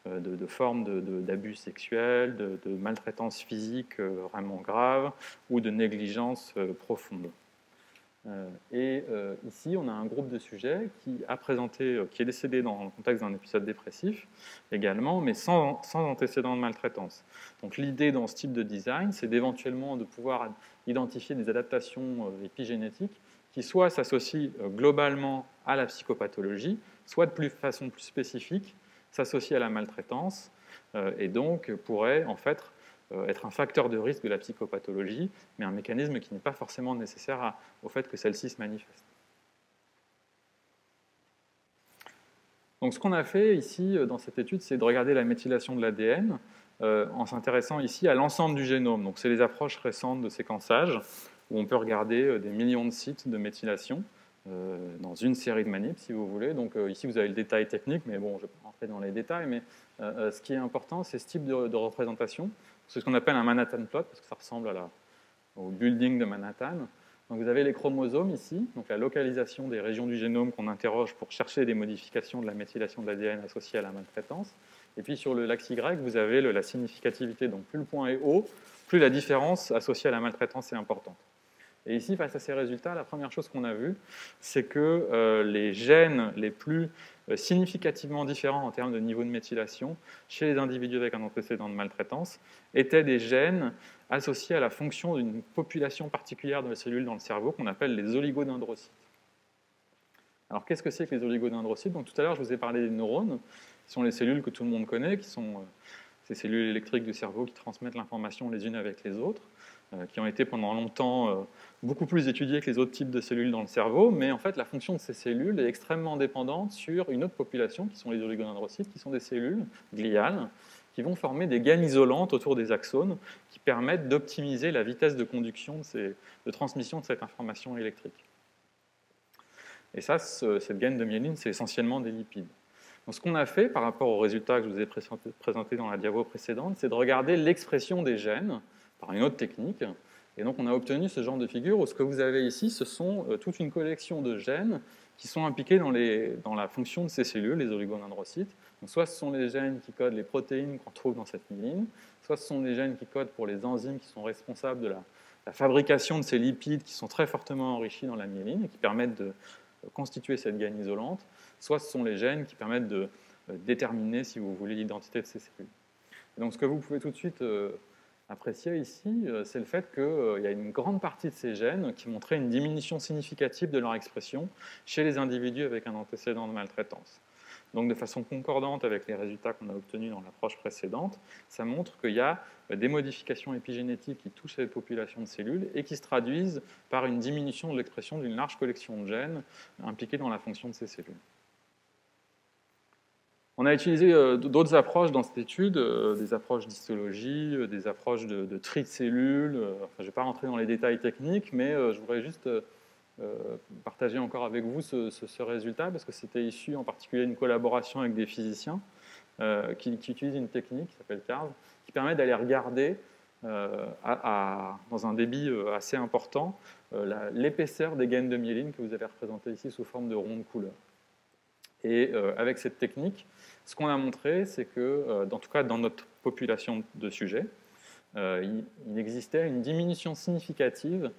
euh, formes d'abus sexuels, de, maltraitance physique euh, vraiment grave ou de négligence profonde. Et ici, on a un groupe de sujets qui a présenté, qui est décédé dans le contexte d'un épisode dépressif également, mais sans, sans antécédent de maltraitance. Donc l'idée dans ce type de design, c'est d'éventuellement de pouvoir identifier des adaptations épigénétiques qui soit s'associe euh, globalement à la psychopathologie, soit de plus, façon plus spécifique s'associe à la maltraitance, euh, et donc pourrait en fait euh, être un facteur de risque de la psychopathologie, mais un mécanisme qui n'est pas forcément nécessaire au fait que celle-ci se manifeste. Donc ce qu'on a fait ici dans cette étude, c'est de regarder la méthylation de l'ADN en s'intéressant ici à l'ensemble du génome. Donc c'est les approches récentes de séquençage où on peut regarder euh, des millions de sites de méthylation euh, dans une série de manips, si vous voulez. Donc euh, ici, vous avez le détail technique, mais bon, je ne vais pas rentrer dans les détails, mais ce qui est important, c'est ce type de, représentation. C'est ce qu'on appelle un Manhattan plot, parce que ça ressemble au building de Manhattan. Donc vous avez les chromosomes ici, donc la localisation des régions du génome qu'on interroge pour chercher des modifications de la méthylation de l'ADN associée à la maltraitance. Et puis sur l'axe Y, vous avez la significativité. Donc plus le point est haut, plus la différence associée à la maltraitance est importante. Et ici, face à ces résultats, la première chose qu'on a vue, c'est que euh, les gènes les plus significativement différents en termes de niveau de méthylation chez les individus avec un antécédent de maltraitance étaient des gènes associés à la fonction d'une population particulière de cellules dans le cerveau qu'on appelle les oligodendrocytes. Alors qu'est-ce que c'est que les oligodendrocytes? Tout à l'heure, je vous ai parlé des neurones, qui sont les cellules que tout le monde connaît, qui sont euh, ces cellules électriques du cerveau qui transmettent l'information les unes avec les autres. Euh, qui ont été pendant longtemps euh, beaucoup plus étudiées que les autres types de cellules dans le cerveau, mais en fait la fonction de ces cellules est extrêmement dépendante sur une autre population, qui sont les oligodendrocytes, qui sont des cellules gliales, qui vont former des gaines isolantes autour des axones, qui permettent d'optimiser la vitesse de conduction, de, transmission de cette information électrique. Et ça, cette gaine de myéline, c'est essentiellement des lipides. Donc, ce qu'on a fait par rapport aux résultats que je vous ai présentés dans la diapo précédente, c'est de regarder l'expression des gènes par une autre technique. Et donc on a obtenu ce genre de figure où ce que vous avez ici, ce sont euh, toute une collection de gènes qui sont impliqués dans, la fonction de ces cellules, les oligodendrocytes. Donc soit ce sont les gènes qui codent les protéines qu'on trouve dans cette myéline, soit ce sont les gènes qui codent pour les enzymes qui sont responsables de la, la fabrication de ces lipides qui sont très fortement enrichis dans la myéline et qui permettent de euh, constituer cette gaine isolante, soit ce sont les gènes qui permettent de euh, déterminer, si vous voulez, l'identité de ces cellules. Et donc ce que vous pouvez tout de suite apprécié ici, euh, c'est le fait qu'il euh, y a une grande partie de ces gènes qui montraient une diminution significative de leur expression chez les individus avec un antécédent de maltraitance. Donc de façon concordante avec les résultats qu'on a obtenus dans l'approche précédente, ça montre qu'il y a euh, des modifications épigénétiques qui touchent cette population de cellules et qui se traduisent par une diminution de l'expression d'une large collection de gènes impliqués dans la fonction de ces cellules. On a utilisé euh, d'autres approches dans cette étude, euh, des approches d'histologie, euh, des approches de, tri de cellules. je ne vais pas rentrer dans les détails techniques, mais je voudrais juste partager encore avec vous ce, résultat, parce que c'était issu en particulier d'une collaboration avec des physiciens qui, utilisent une technique qui s'appelle CARV, qui permet d'aller regarder dans un débit assez important l'épaisseur des gaines de myéline que vous avez représentées ici sous forme de rondes couleurs. Et avec cette technique, ce qu'on a montré, c'est que, euh, en tout cas dans notre population de sujets, euh, il, existait une diminution significative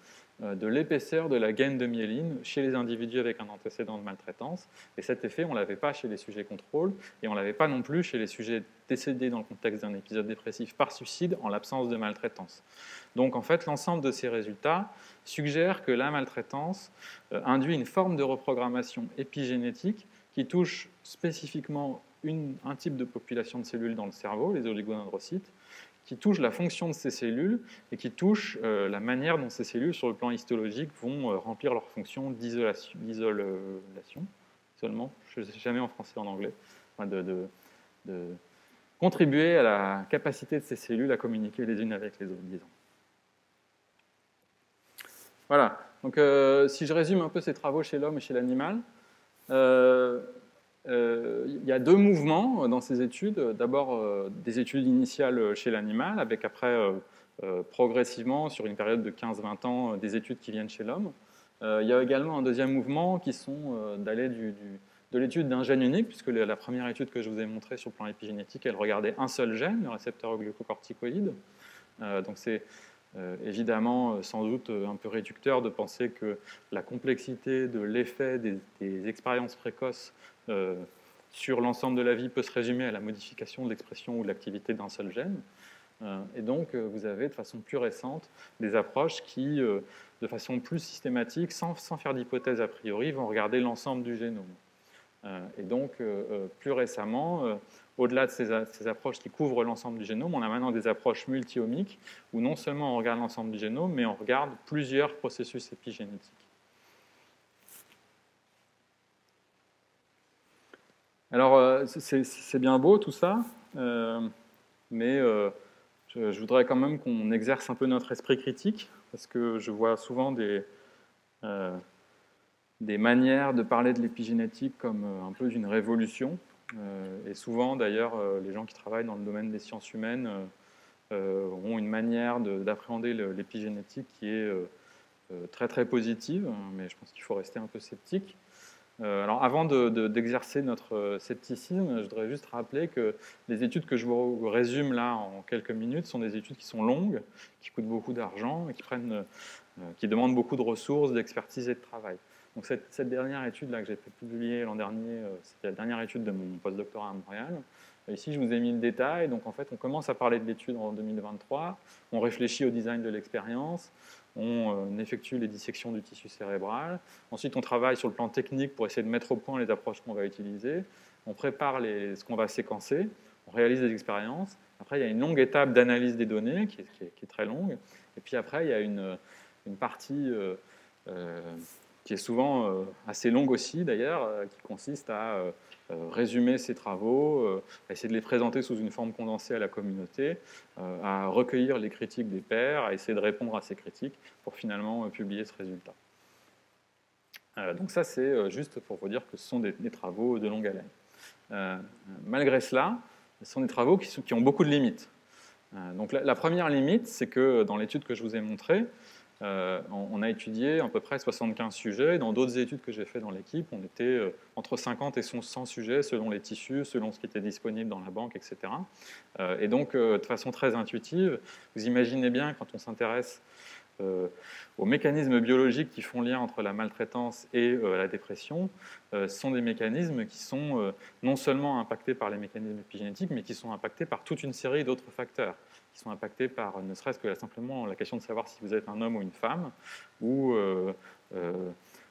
euh, de l'épaisseur de la gaine de myéline chez les individus avec un antécédent de maltraitance. Et cet effet, on ne l'avait pas chez les sujets contrôle et on ne l'avait pas non plus chez les sujets décédés dans le contexte d'un épisode dépressif par suicide en l'absence de maltraitance. Donc en fait, l'ensemble de ces résultats suggère que la maltraitance induit une forme de reprogrammation épigénétique qui touche spécifiquement un type de population de cellules dans le cerveau, les oligodendrocytes, qui touche la fonction de ces cellules et qui touche euh, la manière dont ces cellules, sur le plan histologique, vont euh, remplir leur fonction d'isolation, isolement, je ne sais jamais en français en anglais, de, contribuer à la capacité de ces cellules à communiquer les unes avec les autres, disons. Voilà, donc euh, si je résume un peu ces travaux chez l'homme et chez l'animal, il y a deux mouvements dans ces études. D'abord, euh, des études initiales chez l'animal, avec après, euh, progressivement, sur une période de 15-20 ans, des études qui viennent chez l'homme. il y a également un deuxième mouvement qui sont d'aller de l'étude d'un gène unique, puisque la première étude que je vous ai montrée sur le plan épigénétique, elle regardait un seul gène, le récepteur glucocorticoïde. donc c'est évidemment sans doute un peu réducteur de penser que la complexité de l'effet des, expériences précoces euh, sur l'ensemble de la vie peut se résumer à la modification de l'expression ou de l'activité d'un seul gène. Euh, et donc, euh, vous avez de façon plus récente des approches qui, de façon plus systématique, sans, faire d'hypothèse a priori, vont regarder l'ensemble du génome. et donc, plus récemment, au-delà de ces, approches qui couvrent l'ensemble du génome, on a maintenant des approches multi-omiques où non seulement on regarde l'ensemble du génome, mais on regarde plusieurs processus épigénétiques. Alors, euh, c'est bien beau tout ça, euh, mais euh, je, voudrais quand même qu'on exerce un peu notre esprit critique, parce que je vois souvent des, des manières de parler de l'épigénétique comme un peu d'une révolution. Et souvent, d'ailleurs, les gens qui travaillent dans le domaine des sciences humaines ont une manière d'appréhender l'épigénétique qui est très très positive, mais je pense qu'il faut rester un peu sceptique. Euh, alors avant d'exercer notre euh, scepticisme, je voudrais juste rappeler que les études que je vous résume là en quelques minutes sont des études qui sont longues, qui coûtent beaucoup d'argent et qui prennent qui demande beaucoup de ressources, d'expertise et de travail. Cette, dernière étude là que j'ai publiée l'an dernier, c'était la dernière étude de mon postdoctorat à Montréal. Ici, je vous ai mis le détail. Donc, en fait, on commence à parler de l'étude en 2023. On réfléchit au design de l'expérience. On effectue les dissections du tissu cérébral. Ensuite, on travaille sur le plan technique pour essayer de mettre au point les approches qu'on va utiliser. On prépare ce qu'on va séquencer. On réalise des expériences. Après, il y a une longue étape d'analyse des données qui est, très longue. Et puis après, il y a une, partie euh, euh, qui est souvent euh, assez longue aussi, d'ailleurs, qui consiste à résumer ces travaux, à essayer de les présenter sous une forme condensée à la communauté, à recueillir les critiques des pairs, à essayer de répondre à ces critiques pour finalement publier ce résultat. donc ça, c'est juste pour vous dire que ce sont des, travaux de longue haleine. malgré cela, ce sont des travaux qui, ont beaucoup de limites. Euh, donc la, première limite, c'est que dans l'étude que je vous ai montrée, euh, on, a étudié à peu près 75 sujets. Dans d'autres études que j'ai faites dans l'équipe, on était euh, entre 50 et 100 sujets selon les tissus, selon ce qui était disponible dans la banque, etc. et donc, de façon très intuitive, vous imaginez bien quand on s'intéresse euh, aux mécanismes biologiques qui font lien entre la maltraitance et euh, la dépression euh, sont des mécanismes qui sont non seulement impactés par les mécanismes épigénétiques, mais qui sont impactés par toute une série d'autres facteurs, sont impactés par ne serait-ce que simplement la question de savoir si vous êtes un homme ou une femme, ou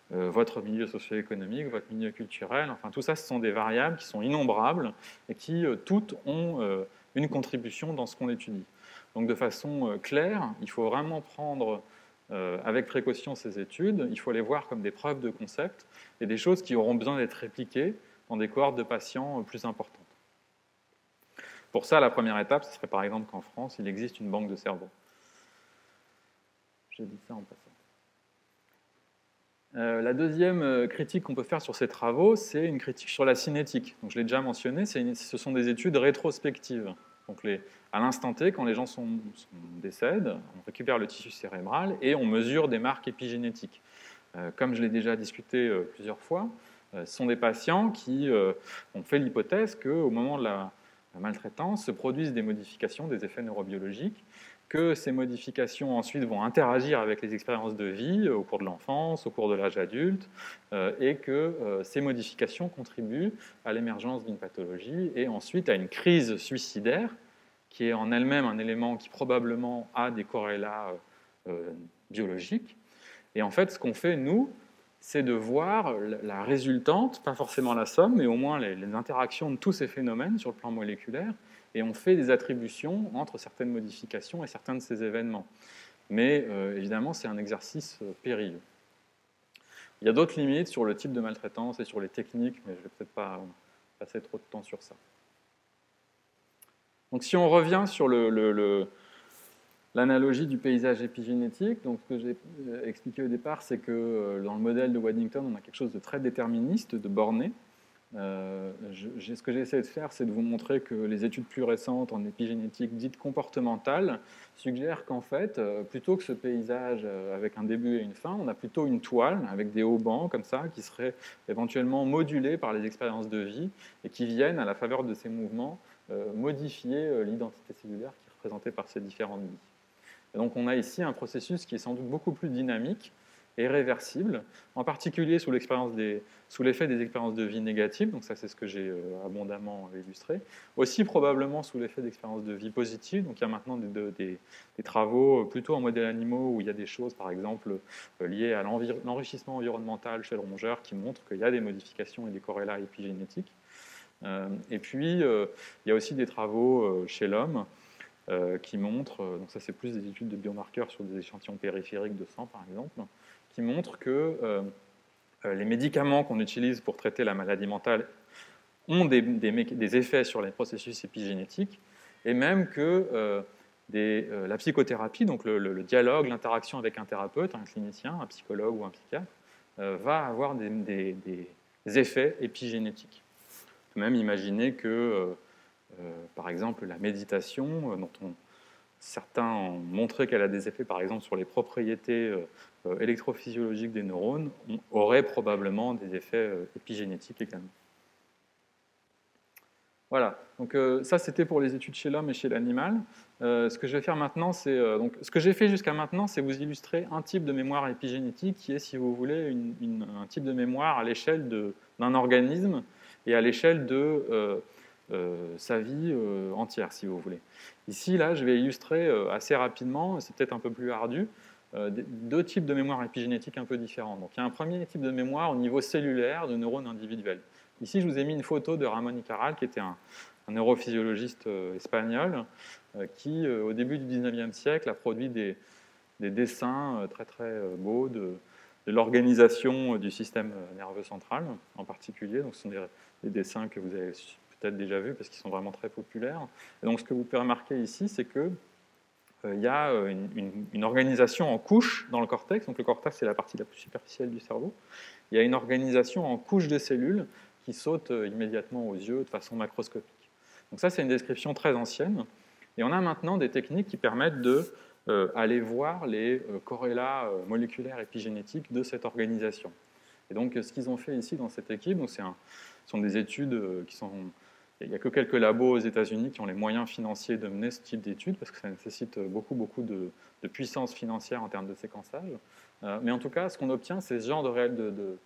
votre milieu socio-économique, votre milieu culturel, enfin tout ça, ce sont des variables qui sont innombrables et qui toutes ont une contribution dans ce qu'on étudie. Donc de façon euh, claire, il faut vraiment prendre euh, avec précaution ces études, il faut les voir comme des preuves de concept et des choses qui auront besoin d'être répliquées dans des cohortes de patients euh, plus importantes. Pour ça, la première étape, ce serait par exemple qu'en France, il existe une banque de cerveau. J'ai dit ça en passant. la deuxième critique qu'on peut faire sur ces travaux, c'est une critique sur la cinétique. Donc, je l'ai déjà mentionné, ce sont des études rétrospectives. Donc à l'instant T, quand les gens sont, décèdent, on récupère le tissu cérébral et on mesure des marques épigénétiques. Euh, comme je l'ai déjà discuté euh, plusieurs fois, euh, ce sont des patients qui ont fait l'hypothèse qu'au moment de la, maltraitance se produisent des modifications des effets neurobiologiques, que ces modifications ensuite vont interagir avec les expériences de vie au cours de l'enfance, au cours de l'âge adulte, et que ces modifications contribuent à l'émergence d'une pathologie et ensuite à une crise suicidaire qui est en elle-même un élément qui probablement a des corrélats euh, euh, biologiques. Et en fait, ce qu'on fait, nous, c'est de voir la résultante, pas forcément la somme, mais au moins les, interactions de tous ces phénomènes sur le plan moléculaire, et on fait des attributions entre certaines modifications et certains de ces événements. Mais euh, évidemment, c'est un exercice périlleux. Il y a d'autres limites sur le type de maltraitance et sur les techniques, mais je ne vais peut-être pas passer trop de temps sur ça. Donc si on revient sur l'analogie du paysage épigénétique, donc ce que j'ai euh, expliqué au départ, c'est que euh, dans le modèle de Waddington, on a quelque chose de très déterministe, de borné. Euh, ce que j'ai essayé de faire, c'est de vous montrer que les études plus récentes en épigénétique dite comportementale suggèrent qu'en fait, plutôt que ce paysage avec un début et une fin, on a plutôt une toile avec des haubans comme ça, qui seraient éventuellement modulés par les expériences de vie et qui viennent à la faveur de ces mouvements modifier l'identité cellulaire qui est représentée par ces différentes billes. donc on a ici un processus qui est sans doute beaucoup plus dynamique et réversible, en particulier sous l'effet des expériences de vie négatives, donc ça c'est ce que j'ai euh, abondamment illustré, aussi probablement sous l'effet d'expériences de vie positives, donc il y a maintenant des, travaux plutôt en modèle animaux où il y a des choses par exemple liées à l'enrichissement environnemental chez le rongeur qui montrent qu'il y a des modifications et des corrélats épigénétiques. Euh, et puis, euh, il y a aussi des travaux euh, chez l'homme qui montrent, donc ça c'est plus des études de biomarqueurs sur des échantillons périphériques de sang par exemple, qui montrent que les médicaments qu'on utilise pour traiter la maladie mentale ont des, effets sur les processus épigénétiques, et même que la psychothérapie, donc le, dialogue, l'interaction avec un thérapeute, un clinicien, un psychologue ou un psychiatre, va avoir des effets épigénétiques. Même imaginer que, euh, euh, par exemple, la méditation, euh, dont certains ont montré qu'elle a des effets, par exemple, sur les propriétés électrophysiologiques des neurones, aurait probablement des effets épigénétiques également. Voilà, donc euh, ça c'était pour les études chez l'homme et chez l'animal. Euh, ce que je vais faire maintenant, c'est euh, donc ce que j'ai fait jusqu'à maintenant, c'est vous illustrer un type de mémoire épigénétique qui est, si vous voulez, un type de mémoire à l'échelle d'un organisme et à l'échelle de sa vie entière, si vous voulez. Ici, là, je vais illustrer assez rapidement, c'est peut-être un peu plus ardu, deux types de mémoire épigénétique un peu différents. Donc, il y a un premier type de mémoire au niveau cellulaire de neurones individuels. Ici, je vous ai mis une photo de Ramon Icaral, qui était un, neurophysiologiste euh, espagnol, euh, qui, euh, au début du 19e siècle, a produit des, dessins très très beaux de, l'organisation du système nerveux central en particulier. Donc, ce sont des, dessins que vous avez peut-être déjà vus parce qu'ils sont vraiment très populaires. Donc, ce que vous pouvez remarquer ici, c'est que il y a une, organisation en couches dans le cortex. Donc le cortex, c'est la partie la plus superficielle du cerveau. Il y a une organisation en couches de cellules qui sautent euh, immédiatement aux yeux de façon macroscopique. Donc ça, c'est une description très ancienne. Et on a maintenant des techniques qui permettent de euh, aller voir les euh, corrélats moléculaires épigénétiques de cette organisation. Et donc, ce qu'ils ont fait ici dans cette équipe, ce sont des études qui sont... Il n'y a que quelques labos aux États-Unis qui ont les moyens financiers de mener ce type d'études, parce que ça nécessite beaucoup, beaucoup de, puissance financière en termes de séquençage. mais en tout cas, ce qu'on obtient, c'est ce genre de, de,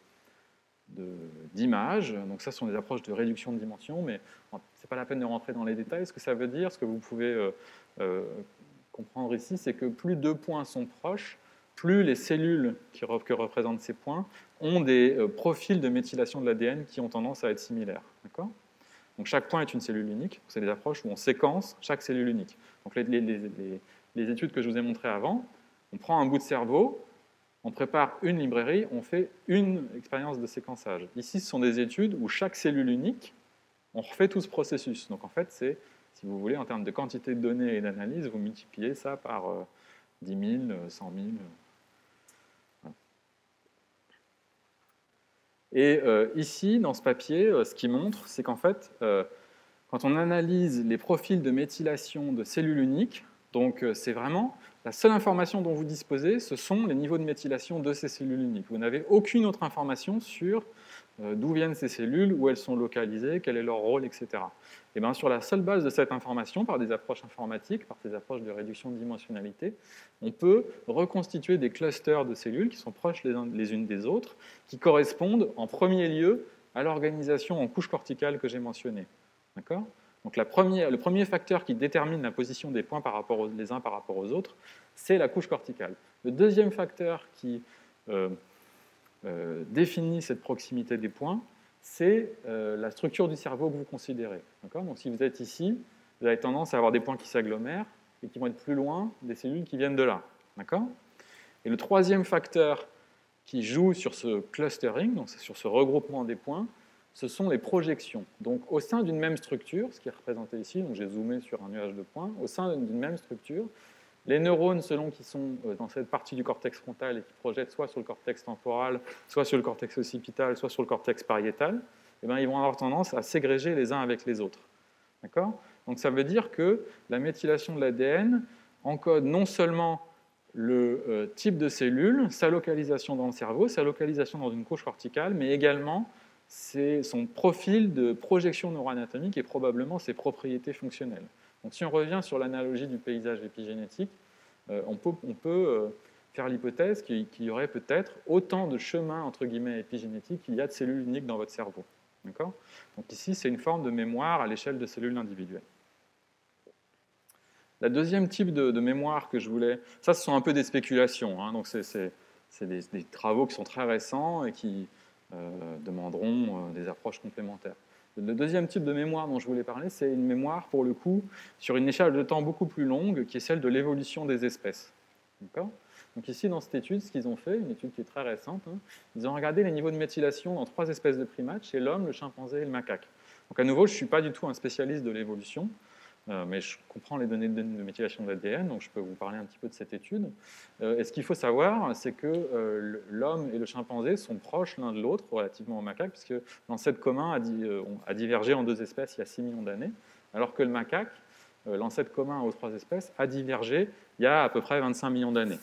d'images. Donc ça, ce sont des approches de réduction de dimension, mais ce n'est pas la peine de rentrer dans les détails. Ce que ça veut dire, ce que vous pouvez euh, euh, comprendre ici, c'est que plus deux points sont proches, plus les cellules qui, que représentent ces points ont des euh, profils de méthylation de l'ADN qui ont tendance à être similaires. Donc chaque point est une cellule unique. C'est des approches où on séquence chaque cellule unique. Donc les, études que je vous ai montrées avant, on prend un bout de cerveau, on prépare une librairie, on fait une expérience de séquençage. Ici, ce sont des études où chaque cellule unique, on refait tout ce processus. Donc en fait, c'est, si vous voulez, en termes de quantité de données et d'analyse, vous multipliez ça par 10 000, 100 000. Et euh, ici, dans ce papier, euh, ce qui montre, c'est qu'en fait, euh, quand on analyse les profils de méthylation de cellules uniques, donc c'est vraiment la seule information dont vous disposez, ce sont les niveaux de méthylation de ces cellules uniques. Vous n'avez aucune autre information sur d'où viennent ces cellules, où elles sont localisées, quel est leur rôle, etc. Et bien, sur la seule base de cette information, par des approches informatiques, par des approches de réduction de dimensionnalité, on peut reconstituer des clusters de cellules qui sont proches les, unes des autres, qui correspondent en premier lieu à l'organisation en couche corticale que j'ai mentionnée. D'accord? Donc le premier facteur qui détermine la position des points par rapport les uns par rapport aux autres, c'est la couche corticale. Le deuxième facteur qui euh, euh, définit cette proximité des points, c'est euh, la structure du cerveau que vous considérez. Donc si vous êtes ici, vous avez tendance à avoir des points qui s'agglomèrent et qui vont être plus loin des cellules qui viennent de là. Et le troisième facteur qui joue sur ce clustering, donc sur ce regroupement des points, ce sont les projections. Donc au sein d'une même structure, ce qui est représenté ici, donc j'ai zoomé sur un nuage de points, au sein d'une même structure, les neurones, selon qu'ils sont euh, dans cette partie du cortex frontal et qui projettent soit sur le cortex temporal, soit sur le cortex occipital, soit sur le cortex pariétal, eh bien, ils vont avoir tendance à ségréger les uns avec les autres. D'accord? Donc ça veut dire que la méthylation de l'ADN encode non seulement le euh, type de cellule, sa localisation dans le cerveau, sa localisation dans une couche corticale, mais également son profil de projection neuroanatomique et probablement ses propriétés fonctionnelles. Donc si on revient sur l'analogie du paysage épigénétique, euh, on peut, euh, faire l'hypothèse qu'il y aurait peut-être autant de chemins entre guillemets épigénétiques qu'il y a de cellules uniques dans votre cerveau. Donc ici, c'est une forme de mémoire à l'échelle de cellules individuelles. La deuxième type de, mémoire que je voulais, ça ce sont un peu des spéculations, hein. donc c'est des, travaux qui sont très récents et qui, euh, demanderont des approches complémentaires. Le deuxième type de mémoire dont je voulais parler, c'est une mémoire, pour le coup, sur une échelle de temps beaucoup plus longue, qui est celle de l'évolution des espèces. Donc ici, dans cette étude, ce qu'ils ont fait, une étude qui est très récente, hein, ils ont regardé les niveaux de méthylation dans trois espèces de primates, chez l'homme, le chimpanzé et le macaque. Donc à nouveau, je ne suis pas du tout un spécialiste de l'évolution, euh, mais je comprends les données de, méthylation de l'ADN, donc je peux vous parler un petit peu de cette étude. Euh, et ce qu'il faut savoir, c'est que euh, l'homme et le chimpanzé sont proches l'un de l'autre relativement au macaque, puisque l'ancêtre commun a, divergé en deux espèces il y a 6 millions d'années, alors que le macaque, l'ancêtre commun aux trois espèces, a divergé il y a à peu près 25 millions d'années.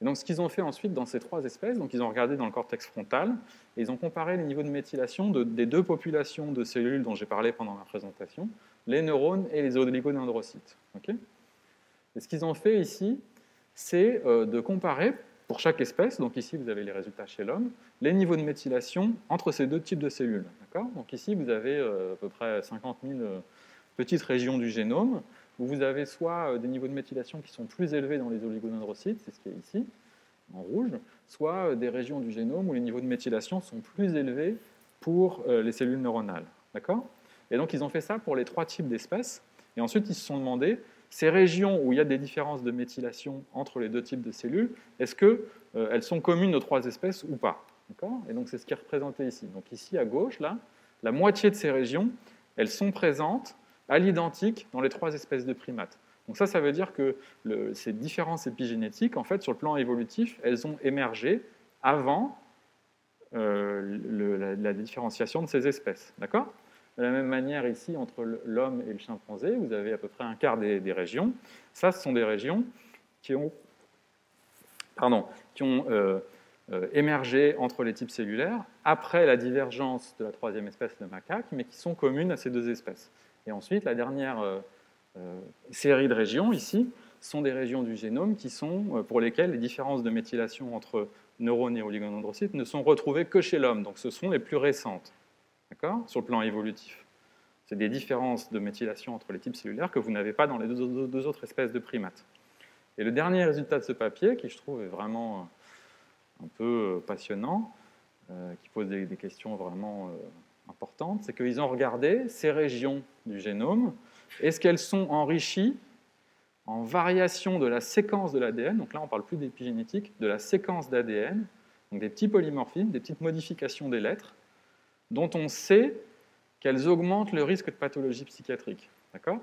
donc ce qu'ils ont fait ensuite dans ces trois espèces, donc ils ont regardé dans le cortex frontal, et ils ont comparé les niveaux de méthylation des deux populations de cellules dont j'ai parlé pendant ma présentation, les neurones et les oligodendrocytes. et ce qu'ils ont fait ici, c'est euh, de comparer pour chaque espèce, donc ici vous avez les résultats chez l'homme, les niveaux de méthylation entre ces deux types de cellules. Donc ici vous avez euh, à peu près 50 000 euh, petites régions du génome, où vous avez soit des niveaux de méthylation qui sont plus élevés dans les oligodendrocytes, c'est ce qui est ici, en rouge, soit des régions du génome où les niveaux de méthylation sont plus élevés pour les cellules neuronales. D'accord? Et donc ils ont fait ça pour les trois types d'espèces, et ensuite ils se sont demandé ces régions où il y a des différences de méthylation entre les deux types de cellules, est-ce qu'elles euh, sont communes aux trois espèces ou pas? Et donc c'est ce qui est représenté ici. Donc ici à gauche, là, la moitié de ces régions, elles sont présentes à l'identique dans les trois espèces de primates. Donc ça, ça veut dire que ces différences épigénétiques, en fait, sur le plan évolutif, elles ont émergé avant euh, la, différenciation de ces espèces. D'accord? De la même manière, ici, entre l'homme et le chimpanzé, vous avez à peu près un quart des, régions. Ça, ce sont des régions qui ont, euh, euh, émergé entre les types cellulaires après la divergence de la troisième espèce de macaque, mais qui sont communes à ces deux espèces. Et ensuite, la dernière euh, série de régions, ici, sont des régions du génome qui sont, pour lesquelles les différences de méthylation entre neurones et oligodendrocytes ne sont retrouvées que chez l'homme. Donc ce sont les plus récentes sur le plan évolutif. C'est des différences de méthylation entre les types cellulaires que vous n'avez pas dans les deux, autres espèces de primates. Et le dernier résultat de ce papier, qui je trouve est vraiment un peu passionnant, euh, qui pose des, questions vraiment euh, importantes, c'est qu'ils ont regardé ces régions du génome, est-ce qu'elles sont enrichies en variation de la séquence de l'ADN, donc là on ne parle plus d'épigénétique, de la séquence d'ADN, donc des petits polymorphismes, des petites modifications des lettres, dont on sait qu'elles augmentent le risque de pathologie psychiatrique. D'accord?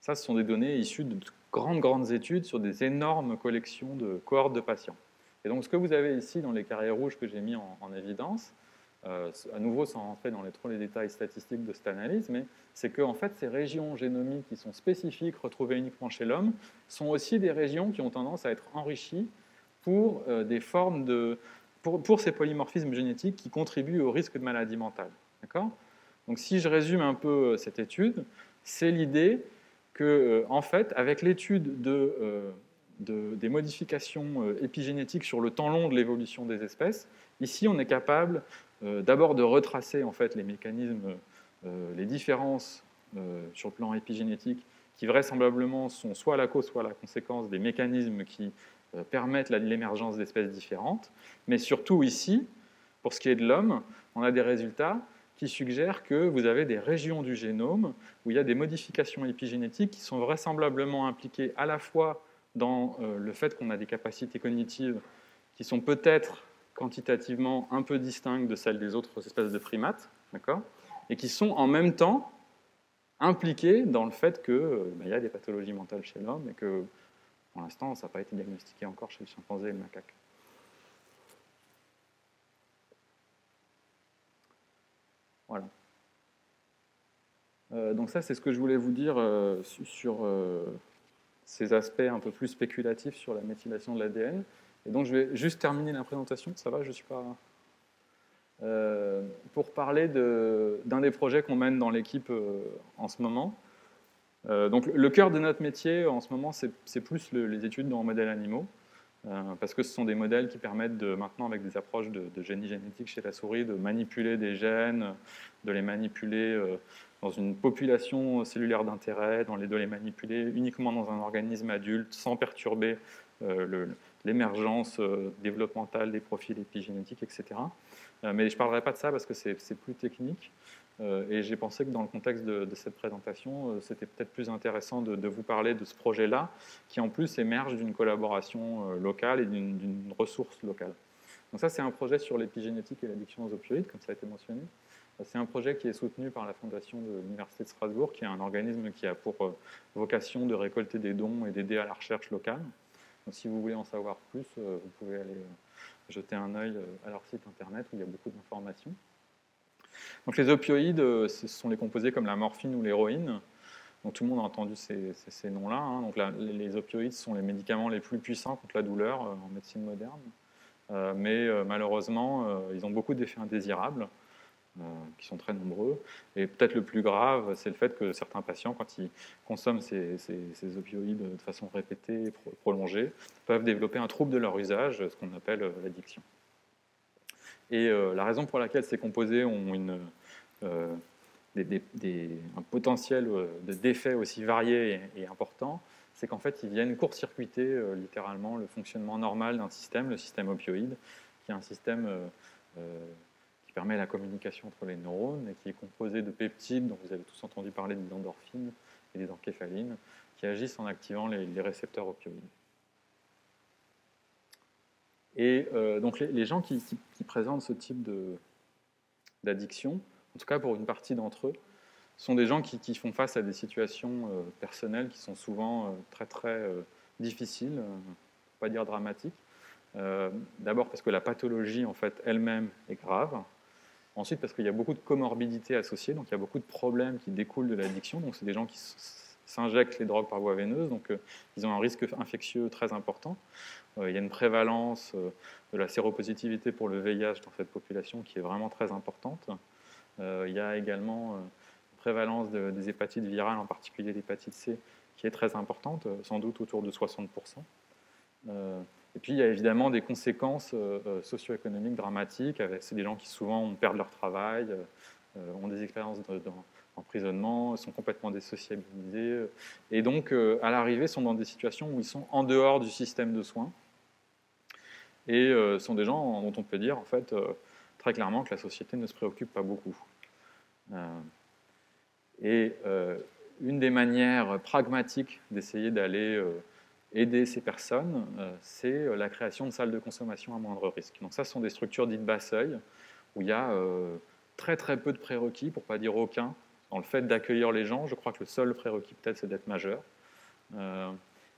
Ça, ce sont des données issues de grandes, grandes études sur des énormes collections de cohortes de patients. Et donc, ce que vous avez ici dans les carrés rouges que j'ai mis en, évidence, euh, à nouveau sans rentrer dans les, trop les détails statistiques de cette analyse, mais c'est que fait, ces régions génomiques qui sont spécifiques, retrouvées uniquement chez l'homme, sont aussi des régions qui ont tendance à être enrichies pour euh, des formes de, pour, ces polymorphismes génétiques qui contribuent au risque de maladie mentale. Donc si je résume un peu euh, cette étude, c'est l'idée que, euh, en fait, avec l'étude euh, des modifications épigénétiques sur le temps long de l'évolution des espèces, ici on est capable d'abord de retracer en fait les mécanismes, les différences sur le plan épigénétique qui vraisemblablement sont soit la cause, soit la conséquence des mécanismes qui euh, permettent l'émergence d'espèces différentes. Mais surtout ici, pour ce qui est de l'homme, on a des résultats qui suggèrent que vous avez des régions du génome où il y a des modifications épigénétiques qui sont vraisemblablement impliquées à la fois dans euh, le fait qu'on a des capacités cognitives qui sont peut-être quantitativement un peu distinctes de celles des autres espèces de primates, et qui sont en même temps impliquées dans le fait qu'il euh, ben, y a des pathologies mentales chez l'homme et que pour l'instant, ça n'a pas été diagnostiqué encore chez le chimpanzé et le macaque. Voilà. Euh, donc ça, c'est ce que je voulais vous dire euh, sur euh, ces aspects un peu plus spéculatifs sur la méthylation de l'ADN. Et donc je vais juste terminer la présentation, ça va, je suis pas... pour parler d'un des projets qu'on mène dans l'équipe en ce moment, euh, donc le cœur de notre métier en ce moment, c'est plus les études dans modèles animaux, euh, parce que ce sont des modèles qui permettent de, maintenant, avec des approches de, génie génétique chez la souris, de manipuler des gènes, de les manipuler euh, dans une population cellulaire d'intérêt, de les manipuler uniquement dans un organisme adulte, sans perturber l'émergence développementale des profils épigénétiques, etc. mais je ne parlerai pas de ça parce que c'est plus technique. Euh, et j'ai pensé que dans le contexte de, cette présentation, euh, c'était peut-être plus intéressant de, vous parler de ce projet-là, qui en plus émerge d'une collaboration euh, locale et d'une ressource locale. Donc ça, c'est un projet sur l'épigénétique et l'addiction aux opioïdes, comme ça a été mentionné. C'est un projet qui est soutenu par la Fondation de l'Université de Strasbourg, qui est un organisme qui a pour vocation de récolter des dons et d'aider à la recherche locale. Donc si vous voulez en savoir plus, vous pouvez aller jeter un œil à leur site internet où il y a beaucoup d'informations. Donc les opioïdes, euh, ce sont les composés comme la morphine ou l'héroïne, Donc tout le monde a entendu ces, noms-là. Hein. Donc les opioïdes sont les médicaments les plus puissants contre la douleur en médecine moderne. mais malheureusement, ils ont beaucoup d'effets indésirables. Euh, qui sont très nombreux. Et peut-être le plus grave, c'est le fait que certains patients, quand ils consomment ces, opioïdes de façon répétée et prolongée, peuvent développer un trouble de leur usage, ce qu'on appelle euh, l'addiction. Et euh, la raison pour laquelle ces composés ont une, un potentiel de d'effets aussi variés et, important, c'est qu'en fait, ils viennent court-circuiter littéralement le fonctionnement normal d'un système, le système opioïde, qui est un système permet la communication entre les neurones et qui est composé de peptides, dont vous avez tous entendu parler des endorphines et des encéphalines, qui agissent en activant les, récepteurs opioïdes. Et euh, donc les, gens qui, présentent ce type d'addiction, en tout cas pour une partie d'entre eux, sont des gens qui, font face à des situations euh, personnelles qui sont souvent euh, très très difficiles, pas dire dramatiques. D'abord parce que la pathologie en fait elle-même est grave, Ensuite, parce qu'il y a beaucoup de comorbidités associées, donc il y a beaucoup de problèmes qui découlent de l'addiction. Donc, c'est des gens qui s'injectent les drogues par voie veineuse, donc euh, ils ont un risque infectieux très important. Euh, il y a une prévalence euh, de la séropositivité pour le VIH dans cette population qui est vraiment très importante. il y a également une prévalence des hépatites virales, en particulier l'hépatite C, qui est très importante, sans doute autour de 60%. Et puis, il y a évidemment des conséquences socio-économiques dramatiques. C'est des gens qui souvent perdent leur travail, ont des expériences d'emprisonnement, sont complètement désociabilisés. Et donc, à l'arrivée, sont dans des situations où ils sont en dehors du système de soins. Et sont des gens dont on peut dire, en fait, très clairement que la société ne se préoccupe pas beaucoup. et une des manières pragmatiques d'essayer d'aller aider ces personnes, euh, c'est euh, la création de salles de consommation à moindre risque. Donc ça, ce sont des structures dites bas seuil, où il y a euh, très très peu de prérequis, pour ne pas dire aucun, dans le fait d'accueillir les gens. Je crois que le seul prérequis peut-être, c'est d'être majeur. et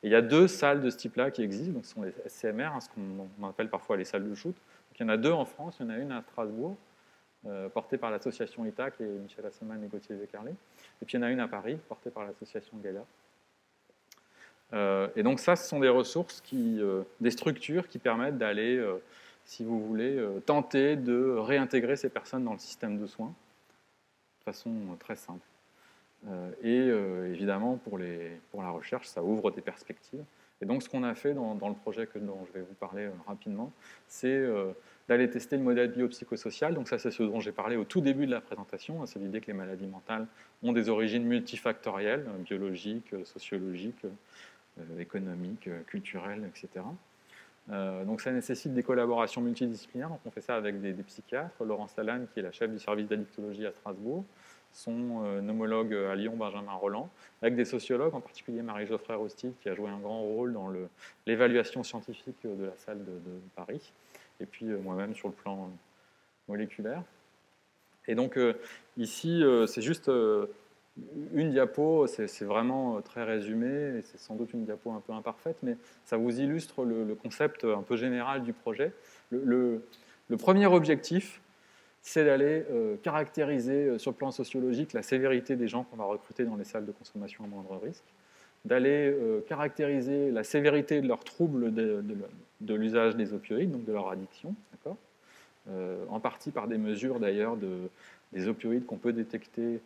il y a deux salles de ce type-là qui existent, donc ce sont les SCMR, hein, ce qu'on appelle parfois les salles de shoot. Donc, il y en a deux en France, il y en a une à Strasbourg, portée par l'association ITAC et Michel Asseman et Gauthier Zecarlé. Et puis il y en a une à Paris, portée par l'association Gaia. Euh, et donc ça, ce sont des ressources, euh, des structures qui permettent d'aller, euh, si vous voulez, tenter de réintégrer ces personnes dans le système de soins façon très simple. et évidemment, pour, les, pour la recherche, ça ouvre des perspectives. Et donc ce qu'on a fait dans, le projet que, dont je vais vous parler rapidement, c'est d'aller tester le modèle biopsychosocial. Donc ça, c'est ce dont j'ai parlé au tout début de la présentation. C'est l'idée que les maladies mentales ont des origines multifactorielles, biologiques, sociologiques, euh, économiques, euh, culturelles, etc. Euh, donc ça nécessite des collaborations multidisciplinaires. Donc on fait ça avec des, psychiatres. Laurence Allan, qui est la chef du service d'addictologie à Strasbourg, son homologue à Lyon, Benjamin Roland, avec des sociologues, en particulier Marie-Geoffrey Rosti, qui a joué un grand rôle dans l'évaluation scientifique de la salle de, de Paris, et puis moi-même sur le plan moléculaire. Et donc ici, c'est juste une diapo, c'est vraiment euh, très résumé, c'est sans doute une diapo un peu imparfaite, mais ça vous illustre le, concept un peu général du projet. Le, premier objectif, c'est d'aller euh, caractériser euh, sur le plan sociologique la sévérité des gens qu'on va recruter dans les salles de consommation à moindre risque, d'aller caractériser la sévérité de leurs troubles de, l'usage des opioïdes, donc de leur addiction, en partie par des mesures d'ailleurs de, des opioïdes qu'on peut détecter euh,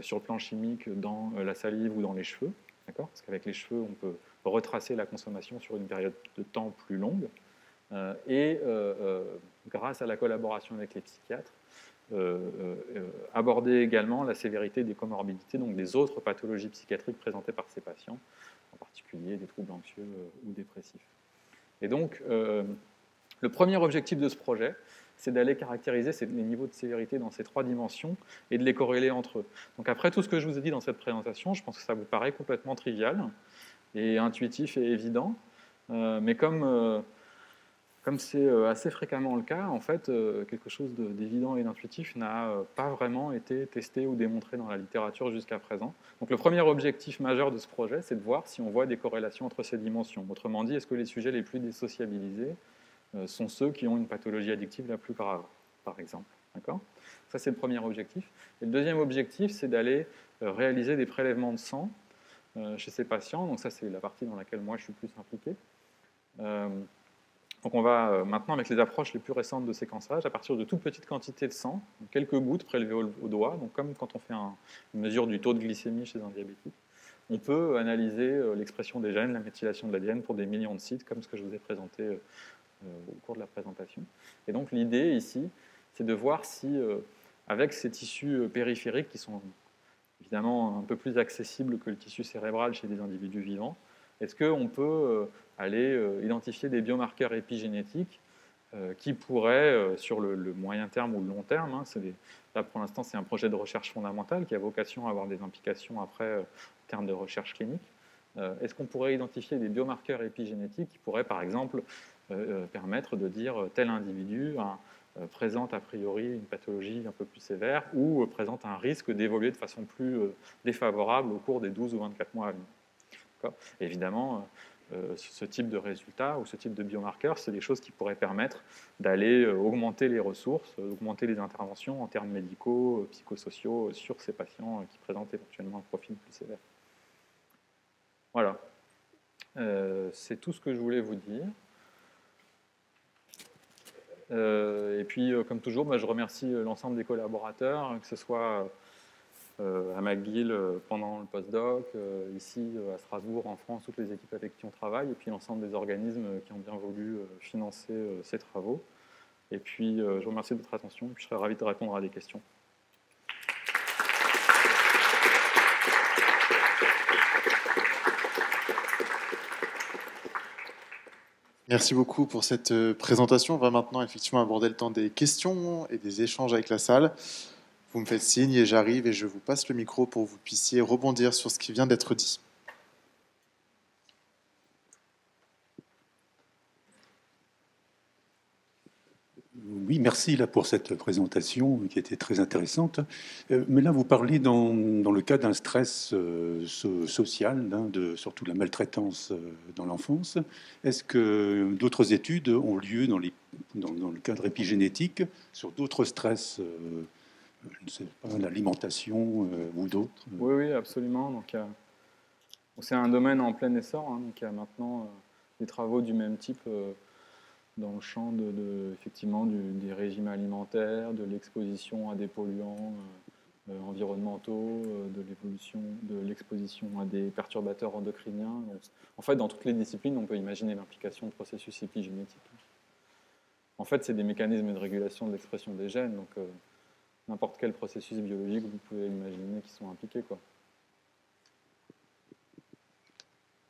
sur le plan chimique dans euh, la salive ou dans les cheveux, parce qu'avec les cheveux, on peut retracer la consommation sur une période de temps plus longue. Euh, et grâce à la collaboration avec les psychiatres, aborder également la sévérité des comorbidités, donc des autres pathologies psychiatriques présentées par ces patients, en particulier des troubles anxieux ou dépressifs. Et donc, le premier objectif de ce projet, c'est d'aller caractériser les niveaux de sévérité dans ces trois dimensions et de les corréler entre eux. Donc après tout ce que je vous ai dit dans cette présentation, je pense que ça vous paraît complètement trivial et intuitif et évident, euh, mais comme euh, comme c'est euh, assez fréquemment le cas, en fait, quelque chose d'évident et d'intuitif n'a pas vraiment été testé ou démontré dans la littérature jusqu'à présent. Donc le premier objectif majeur de ce projet, c'est de voir si on voit des corrélations entre ces dimensions. Autrement dit, est-ce que les sujets les plus désociabilisés sont ceux qui ont une pathologie addictive la plus grave, par exemple. Ça, c'est le premier objectif. Et le deuxième objectif, c'est d'aller euh, réaliser des prélèvements de sang chez ces patients. Donc ça, c'est la partie dans laquelle moi, je suis plus impliqué. donc on va maintenant, avec les approches les plus récentes de séquençage, à partir de toutes petites quantités de sang, quelques gouttes prélevées au, doigt, donc comme quand on fait une mesure du taux de glycémie chez un diabétique, on peut analyser l'expression des gènes, la méthylation de l'ADN pour des millions de sites, comme ce que je vous ai présenté au cours de la présentation. Et donc l'idée ici, c'est de voir si, avec ces tissus périphériques qui sont évidemment un peu plus accessible que le tissu cérébral chez des individus vivants. Est-ce qu'on peut euh, aller euh, identifier des biomarqueurs épigénétiques euh, qui pourraient, sur le, moyen terme ou le long terme, hein, là pour l'instant c'est un projet de recherche fondamentale qui a vocation à avoir des implications après en termes de recherche clinique, est-ce qu'on pourrait identifier des biomarqueurs épigénétiques qui pourraient par exemple permettre de dire tel individu euh, présente a priori une pathologie un peu plus sévère ou euh, présente un risque d'évoluer de façon plus euh, défavorable au cours des 12 ou 24 mois à venir. Évidemment, ce type de résultats ou ce type de biomarqueurs, c'est des choses qui pourraient permettre d'aller augmenter les ressources, augmenter les interventions en termes médicaux, psychosociaux sur ces patients qui présentent éventuellement un profil plus sévère. Voilà. c'est tout ce que je voulais vous dire. Euh, et puis, euh, comme toujours, bah, je remercie euh, l'ensemble des collaborateurs, que ce soit à McGill pendant le postdoc, ici à Strasbourg, en France, toutes les équipes avec qui on travaille, et puis l'ensemble des organismes qui ont bien voulu financer ces travaux. Et puis, je vous remercie de votre attention, je serai ravi de répondre à des questions.
Merci beaucoup pour cette euh, présentation. On va maintenant effectivement aborder le temps des questions et des échanges avec la salle. Vous me faites signe et j'arrive et je vous passe le micro pour que vous puissiez rebondir sur ce qui vient d'être dit.
Oui, merci là, pour cette présentation qui était très intéressante. Euh, mais là, vous parlez dans, dans le cas d'un stress euh, social, de, surtout la maltraitance euh, dans l'enfance. Est-ce que d'autres études ont lieu dans, les, dans, le cadre épigénétique sur d'autres stress je ne sais pas, l'alimentation ou d'autres
Oui, oui, absolument. Donc, c'est un domaine en plein essor. Hein, donc, il y a maintenant des travaux du même type dans le champ de, effectivement des régimes alimentaires, de l'exposition à des polluants euh, euh, environnementaux, euh, de de l'exposition à des perturbateurs endocriniens. en fait, dans toutes les disciplines, on peut imaginer l'implication de processus épigénétiques. En fait, c'est des mécanismes de régulation de l'expression des gènes, donc n'importe quel processus biologique, vous pouvez imaginer qui sont impliqués. Quoi.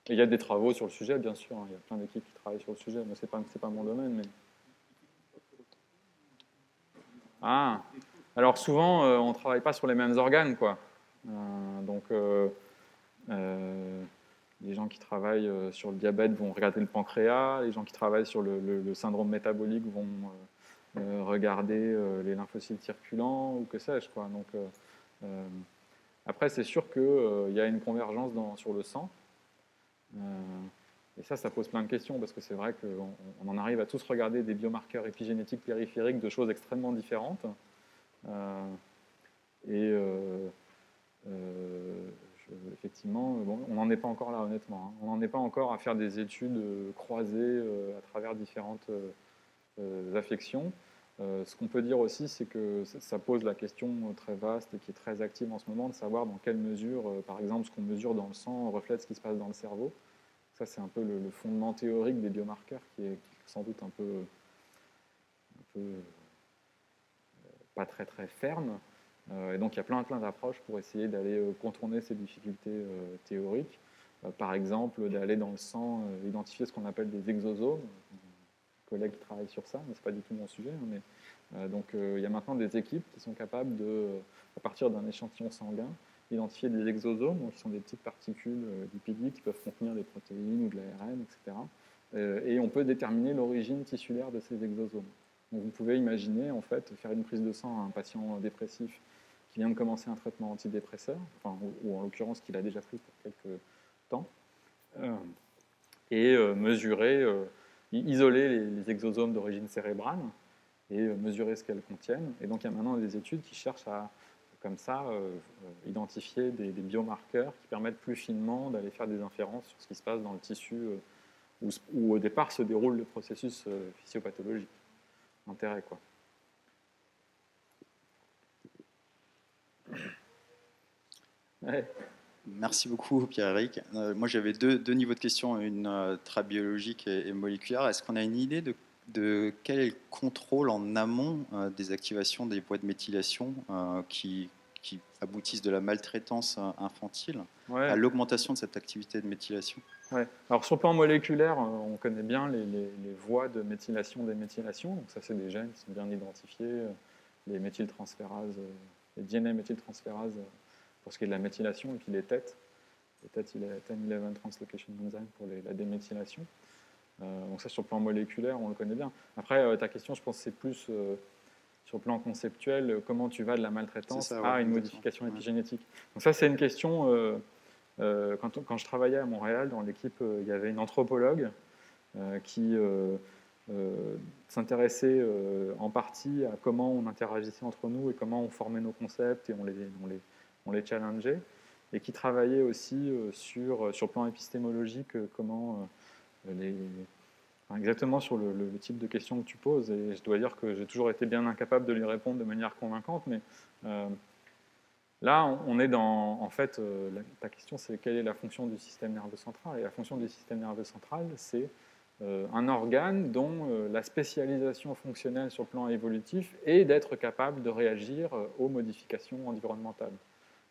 Il y a des travaux sur le sujet, bien sûr. Hein. Il y a plein d'équipes qui travaillent sur le sujet. mais ce n'est pas, pas mon domaine. Ah, alors souvent, euh, on ne travaille pas sur les mêmes organes. Quoi. Euh, donc, euh, les gens qui travaillent sur le diabète vont regarder le pancréas. Les gens qui travaillent sur le, syndrome métabolique vont regarder les lymphocytes circulants ou que sais-je. Quoi. Donc, après, c'est sûr qu'il y a une convergence sur le sang. Euh, et ça, ça pose plein de questions parce que c'est vrai qu'on on en arrive à tous regarder des biomarqueurs épigénétiques périphériques de choses extrêmement différentes. Euh, et euh, effectivement, bon, on n'en est pas encore là, honnêtement. Hein. On n'en est pas encore à faire des études croisées à travers différentes affections. ce qu'on peut dire aussi, c'est que ça pose la question très vaste et qui est très active en ce moment de savoir dans quelle mesure, par exemple, ce qu'on mesure dans le sang reflète ce qui se passe dans le cerveau. Ça, c'est un peu le, fondement théorique des biomarqueurs qui est, sans doute un peu, euh, pas très très ferme. Euh, et donc, il y a plein, plein d'approches pour essayer d'aller euh, contourner ces difficultés théoriques. par exemple, d'aller dans le sang identifier ce qu'on appelle des exosomes. Un collègue qui travaille sur ça, mais ce n'est pas du tout mon sujet. Hein, mais, donc, il y a maintenant des équipes qui sont capables de, à partir d'un échantillon sanguin, identifier des exosomes, qui sont des petites particules euh, lipidiques qui peuvent contenir des protéines ou de l'ARN, etc. Euh, et on peut déterminer l'origine tissulaire de ces exosomes. Donc vous pouvez imaginer en fait faire une prise de sang à un patient dépressif qui vient de commencer un traitement antidépresseur, ou, en l'occurrence qu'il a déjà pris pour quelques temps, euh, et mesurer, isoler les exosomes d'origine cérébrale et mesurer ce qu'elles contiennent. Et donc il y a maintenant des études qui cherchent à comme ça, identifier des, biomarqueurs qui permettent plus finement d'aller faire des inférences sur ce qui se passe dans le tissu où, où au départ se déroule le processus physiopathologique. Intérêt, quoi.
Merci beaucoup, Pierre-Éric. Euh, moi, j'avais deux, niveaux de questions, une euh, très biologique et, moléculaire. Est-ce qu'on a une idée de, quel est le contrôle en amont euh, des activations des voies de méthylation qui, aboutissent de la maltraitance infantile à l'augmentation de cette activité de méthylation?
Ouais. Alors, sur le plan moléculaire, on connaît bien les, voies de méthylation des méthylations. Donc, ça, c'est des gènes qui sont bien identifiés, les méthyltransférases, les DNA méthyltransférases pour ce qui est de la méthylation, et puis les têtes, les têtes, il est 10-11 translocation enzyme pour la déméthylation. Euh, donc ça, sur le plan moléculaire, on le connaît bien. Après, euh, ta question, je pense, c'est plus euh, sur le plan conceptuel, comment tu vas de la maltraitance à une modification épigénétique. Donc ça, c'est une question... Quand, quand, je travaillais à Montréal, dans l'équipe, il y avait une anthropologue qui s'intéressait en partie à comment on interagissait entre nous et comment on formait nos concepts et on les, on les, on les challengeait, et qui travaillait aussi sur, sur le plan épistémologique, comment exactement sur le, type de questions que tu poses. Et je dois dire que j'ai toujours été bien incapable de lui répondre de manière convaincante, mais là, on est dans, en fait, ta question, c'est quelle est la fonction du système nerveux central Et la fonction du système nerveux central, c'est un organe dont la spécialisation fonctionnelle sur le plan évolutif est d'être capable de réagir aux modifications environnementales.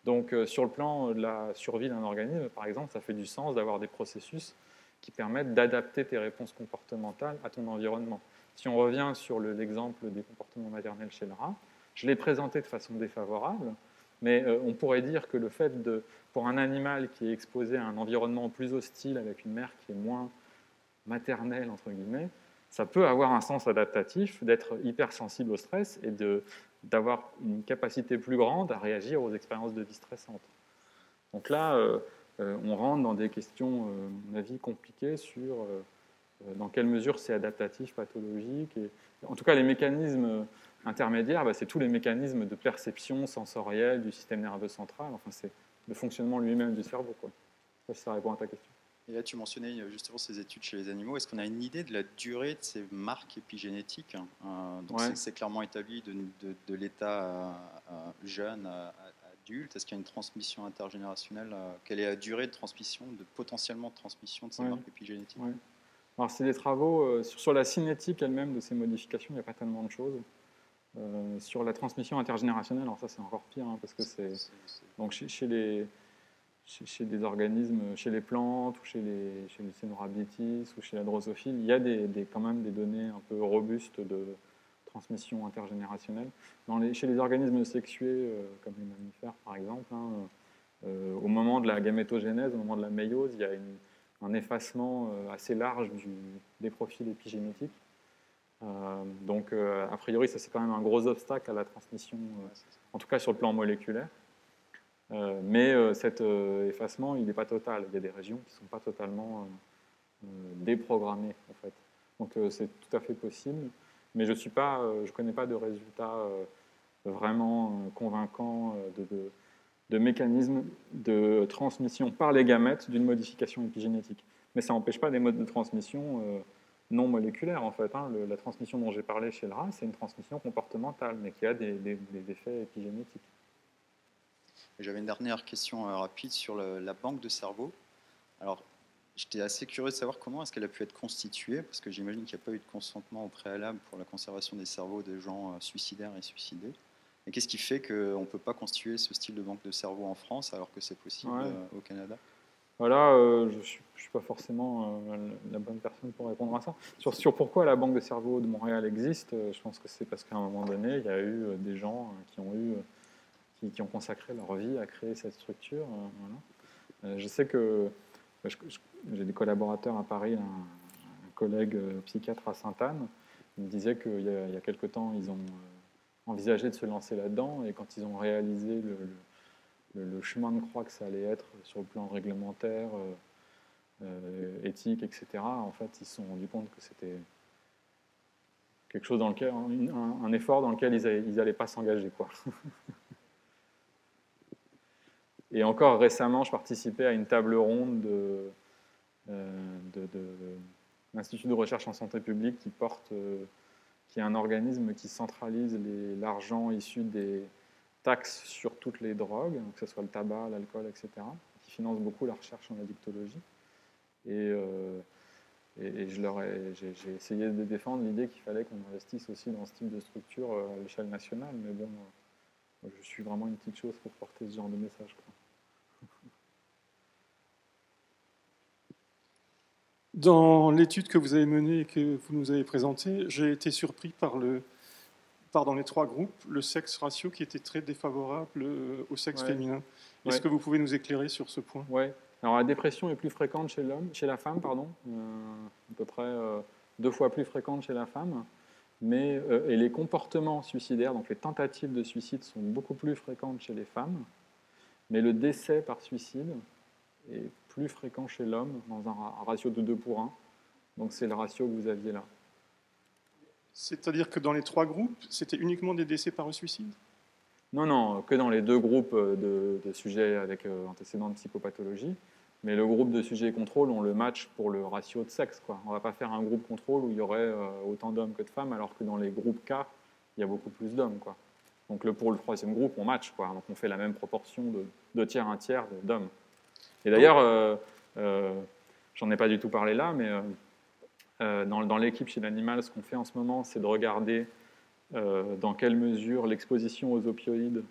Donc euh, sur le plan de la survie d'un organisme, par exemple, ça fait du sens d'avoir des processus qui permettent d'adapter tes réponses comportementales à ton environnement. Si on revient sur l'exemple des comportements maternels chez le rat, je l'ai présenté de façon défavorable, mais euh, on pourrait dire que le fait de, pour un animal qui est exposé à un environnement plus hostile avec une mère qui est moins maternelle, entre guillemets, ça peut avoir un sens adaptatif d'être hypersensible au stress et d'avoir une capacité plus grande à réagir aux expériences de vie stressantes. Donc là, euh, on rentre dans des questions, euh, à mon avis, compliquées sur dans quelle mesure c'est adaptatif, pathologique. Et, en tout cas, les mécanismes intermédiaires, bah, c'est tous les mécanismes de perception sensorielle du système nerveux central. Enfin, c'est le fonctionnement lui-même du cerveau. Quoi. Ça, ça répond à ta question.
Et là, tu mentionnais euh, justement ces études chez les animaux. Est-ce qu'on a une idée de la durée de ces marques épigénétiques euh, Donc, c'est clairement établi de, de, l'état euh, jeune à, Est-ce qu'il y a une transmission intergénérationnelle Quelle est la durée de transmission, de potentiellement de transmission de ces marques épigénétiques
Alors, c'est des travaux sur, la cinétique elle-même de ces modifications. Il n'y a pas tellement de choses. sur la transmission intergénérationnelle, alors ça c'est encore pire hein, parce que c'est donc chez les chez, des organismes, chez les plantes, ou chez les, chez les ou chez la drosophile, il y a des, quand même des données un peu robustes de transmission intergénérationnelle. Dans les, chez les organismes sexués, euh, comme les mammifères par exemple, hein, euh, au moment de la gamétogénèse, au moment de la méiose, il y a un effacement euh, assez large du, des profils épigénétiques. donc, a priori, ça c'est quand même un gros obstacle à la transmission, en tout cas sur le plan moléculaire. Euh, mais euh, cet euh, effacement, il n'est pas total. Il y a des régions qui ne sont pas totalement déprogrammées, en fait. Donc c'est tout à fait possible. Mais je ne connais pas de résultats vraiment convaincants de, mécanismes de transmission par les gamètes d'une modification épigénétique. Mais ça n'empêche pas des modes de transmission non moléculaires, en fait. Hein. la transmission dont j'ai parlé chez le rat, c'est une transmission comportementale, mais qui a des effets épigénétiques.
J'avais une dernière question euh, rapide sur la banque de cerveau. J'étais assez curieux de savoir comment est-ce qu'elle a pu être constituée, parce que j'imagine qu'il n'y a pas eu de consentement au préalable pour la conservation des cerveaux des gens euh, suicidaires et suicidés. Et qu'est-ce qui fait qu'on ne peut pas constituer ce style de banque de cerveau en France alors que c'est possible euh, au Canada?
Voilà, je ne suis, pas forcément la bonne personne pour répondre à ça. Sur, sur, pourquoi la Banque de cerveau de Montréal existe, je pense que c'est parce qu'à un moment donné, il y a eu des gens qui ont eu qui, ont consacré leur vie à créer cette structure. Euh, euh, je sais que j'ai des collaborateurs à Paris, un, collègue euh, psychiatre à Sainte-Anne, me disait qu'il y, a, quelque temps, ils ont envisagé de se lancer là-dedans, et quand ils ont réalisé le, chemin de croix que ça allait être sur le plan réglementaire, éthique, etc., en fait, ils se sont rendus compte que c'était quelque chose dans lequel, un, effort dans lequel ils n'allaient pas s'engager. Et encore récemment, je participais à une table ronde de, de, l'Institut de recherche en santé publique qui porte, qui est un organisme qui centralise l'argent issu des taxes sur toutes les drogues, que ce soit le tabac, l'alcool, etc., qui finance beaucoup la recherche en addictologie. Et, et, je leur j'ai, essayé de défendre l'idée qu'il fallait qu'on investisse aussi dans ce type de structure euh, à l'échelle nationale. Mais bon, euh, je suis vraiment une petite chose pour porter ce genre de message.
Dans l'étude que vous avez menée et que vous nous avez présentée, j'ai été surpris par le, par dans les trois groupes, le sexe ratio qui était très défavorable euh, au sexe féminin. Est-ce que vous pouvez nous éclairer sur ce point?
Oui. Alors la dépression est plus fréquente chez l'homme, chez la femme, pardon, euh, à peu près euh, deux fois plus fréquente chez la femme. Mais, euh, et les comportements suicidaires, donc les tentatives de suicide, sont beaucoup plus fréquentes chez les femmes. Mais le décès par suicide est plus fréquent chez l'homme, dans un ratio de 2 pour 1. Donc c'est le ratio que vous aviez là.
C'est-à-dire que dans les trois groupes, c'était uniquement des décès par suicide?
Non, non, que dans les deux groupes de, de sujets avec antécédents de psychopathologie. Mais le groupe de sujets contrôle, on le match pour le ratio de sexe. Quoi. On ne va pas faire un groupe contrôle où il y aurait euh, autant d'hommes que de femmes, alors que dans les groupes K, il y a beaucoup plus d'hommes. Quoi. Donc le, pour le troisième groupe, on match. Quoi. Donc on fait la même proportion de deux tiers, un tiers d'hommes. Et d'ailleurs, euh, euh, j'en ai pas du tout parlé là, mais dans, dans l'équipe chez l'animal, ce qu'on fait en ce moment, c'est de regarder dans quelle mesure l'exposition aux opioïdes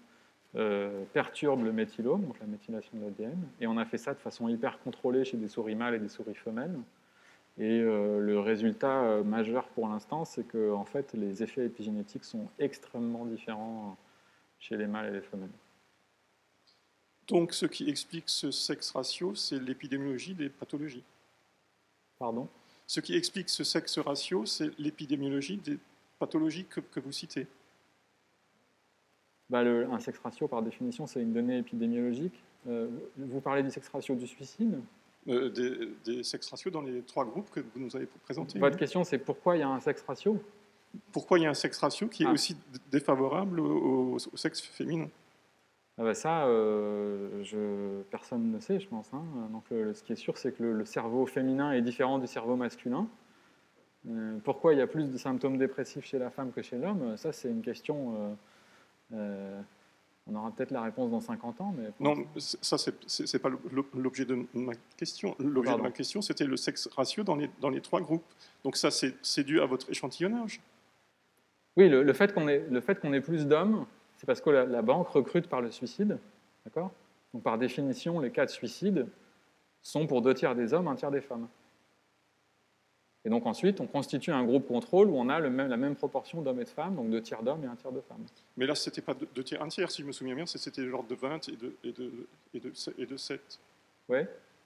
euh, perturbe le méthylome, donc la méthylation de l'ADN, et on a fait ça de façon hyper contrôlée chez des souris mâles et des souris femelles. Et euh, le résultat euh, majeur pour l'instant, c'est que en fait, les effets épigénétiques sont extrêmement différents chez les mâles et les femelles.
Donc, ce qui explique ce sexe ratio, c'est l'épidémiologie des pathologies.
Pardon?
Ce qui explique ce sexe ratio, c'est l'épidémiologie des pathologies que vous citez.
Bah, un sexe ratio, par définition, c'est une donnée épidémiologique. Euh, vous parlez du sexe ratio du suicide?
Euh, des, des sex ratios dans les trois groupes que vous nous avez présentés.
Votre question, c'est pourquoi il y a un sexe ratio?
Pourquoi il y a un sexe ratio qui est ah. aussi défavorable au, sexe féminin?
Ah bah ça, euh, je, personne ne sait, je pense. Hein. Donc, ce qui est sûr, c'est que le, cerveau féminin est différent du cerveau masculin. pourquoi il y a plus de symptômes dépressifs chez la femme que chez l'homme? Ça, c'est une question euh, on aura peut-être la réponse dans 50 ans. Mais
non, ça, c'est pas l'objet de ma question. L'objet de ma question, c'était le sexe ratio dans les, dans les trois groupes. Donc ça, c'est dû à votre échantillonnage?
Oui, le, fait qu'on ait, ait, plus d'hommes, c'est parce que la, la, banque recrute par le suicide. D'accord? Donc par définition, les cas de suicide sont pour deux tiers des hommes, un tiers des femmes. Et donc ensuite, on constitue un groupe contrôle où on a le même, la même proportion d'hommes et de femmes, donc deux tiers d'hommes et un tiers de femmes.
Mais là, ce n'était pas deux, tiers, un tiers, si je me souviens bien, c'était l'ordre de 20 et de, et de, et de, et de 7.
Oui.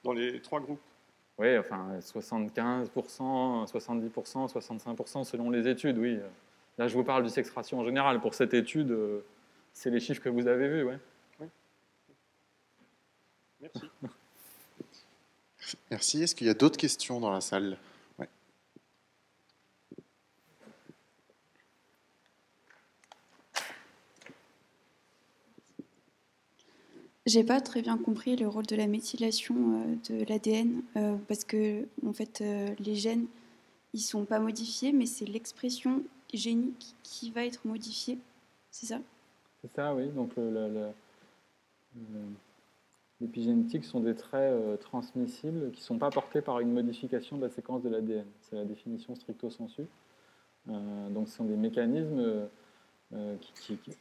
Dans les trois groupes.
Oui, enfin 75%, 70%, 65% selon les études, oui. Là, je vous parle du sexe ratio en général. Pour cette étude, euh, c'est les chiffres que vous avez vus, ouais.
oui. Merci.
Merci. Est-ce qu'il y a d'autres questions dans la salle?
J'ai pas très bien compris le rôle de la méthylation euh, de l'ADN euh, parce que en fait euh, les gènes ils sont pas modifiés mais c'est l'expression génique qui va être modifiée, c'est ça?
C'est ça, oui. Donc l'épigénétique sont des traits transmissibles qui ne sont pas portés par une modification de la séquence de l'ADN. C'est la définition stricto sensu. donc ce sont des mécanismes euh,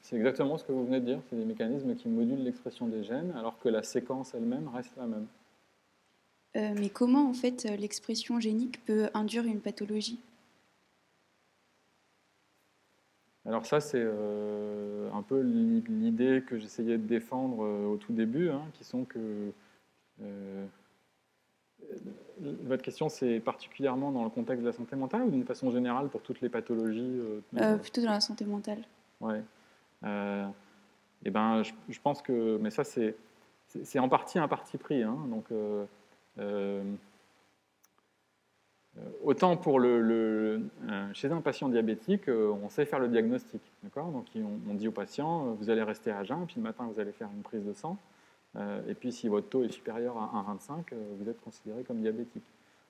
c'est exactement ce que vous venez de dire, c'est des mécanismes qui modulent l'expression des gènes, alors que la séquence elle-même reste la même.
Euh, mais comment en fait l'expression génique peut induire une pathologie?
Alors ça c'est euh, un peu l'idée que j'essayais de défendre au tout début, hein, qui sont que votre question, c'est particulièrement dans le contexte de la santé mentale ou d'une façon générale pour toutes les pathologies
Plutôt dans la santé mentale.
Ouais. Euh, et ben, je, pense que, mais ça c'est, c'est en partie un parti pris. Hein, donc, euh, euh, autant pour le, chez un patient diabétique, on sait faire le diagnostic, Donc, on, dit au patient, vous allez rester à jeun, puis le matin vous allez faire une prise de sang. et puis si votre taux est supérieur à 1,25, vous êtes considéré comme diabétique.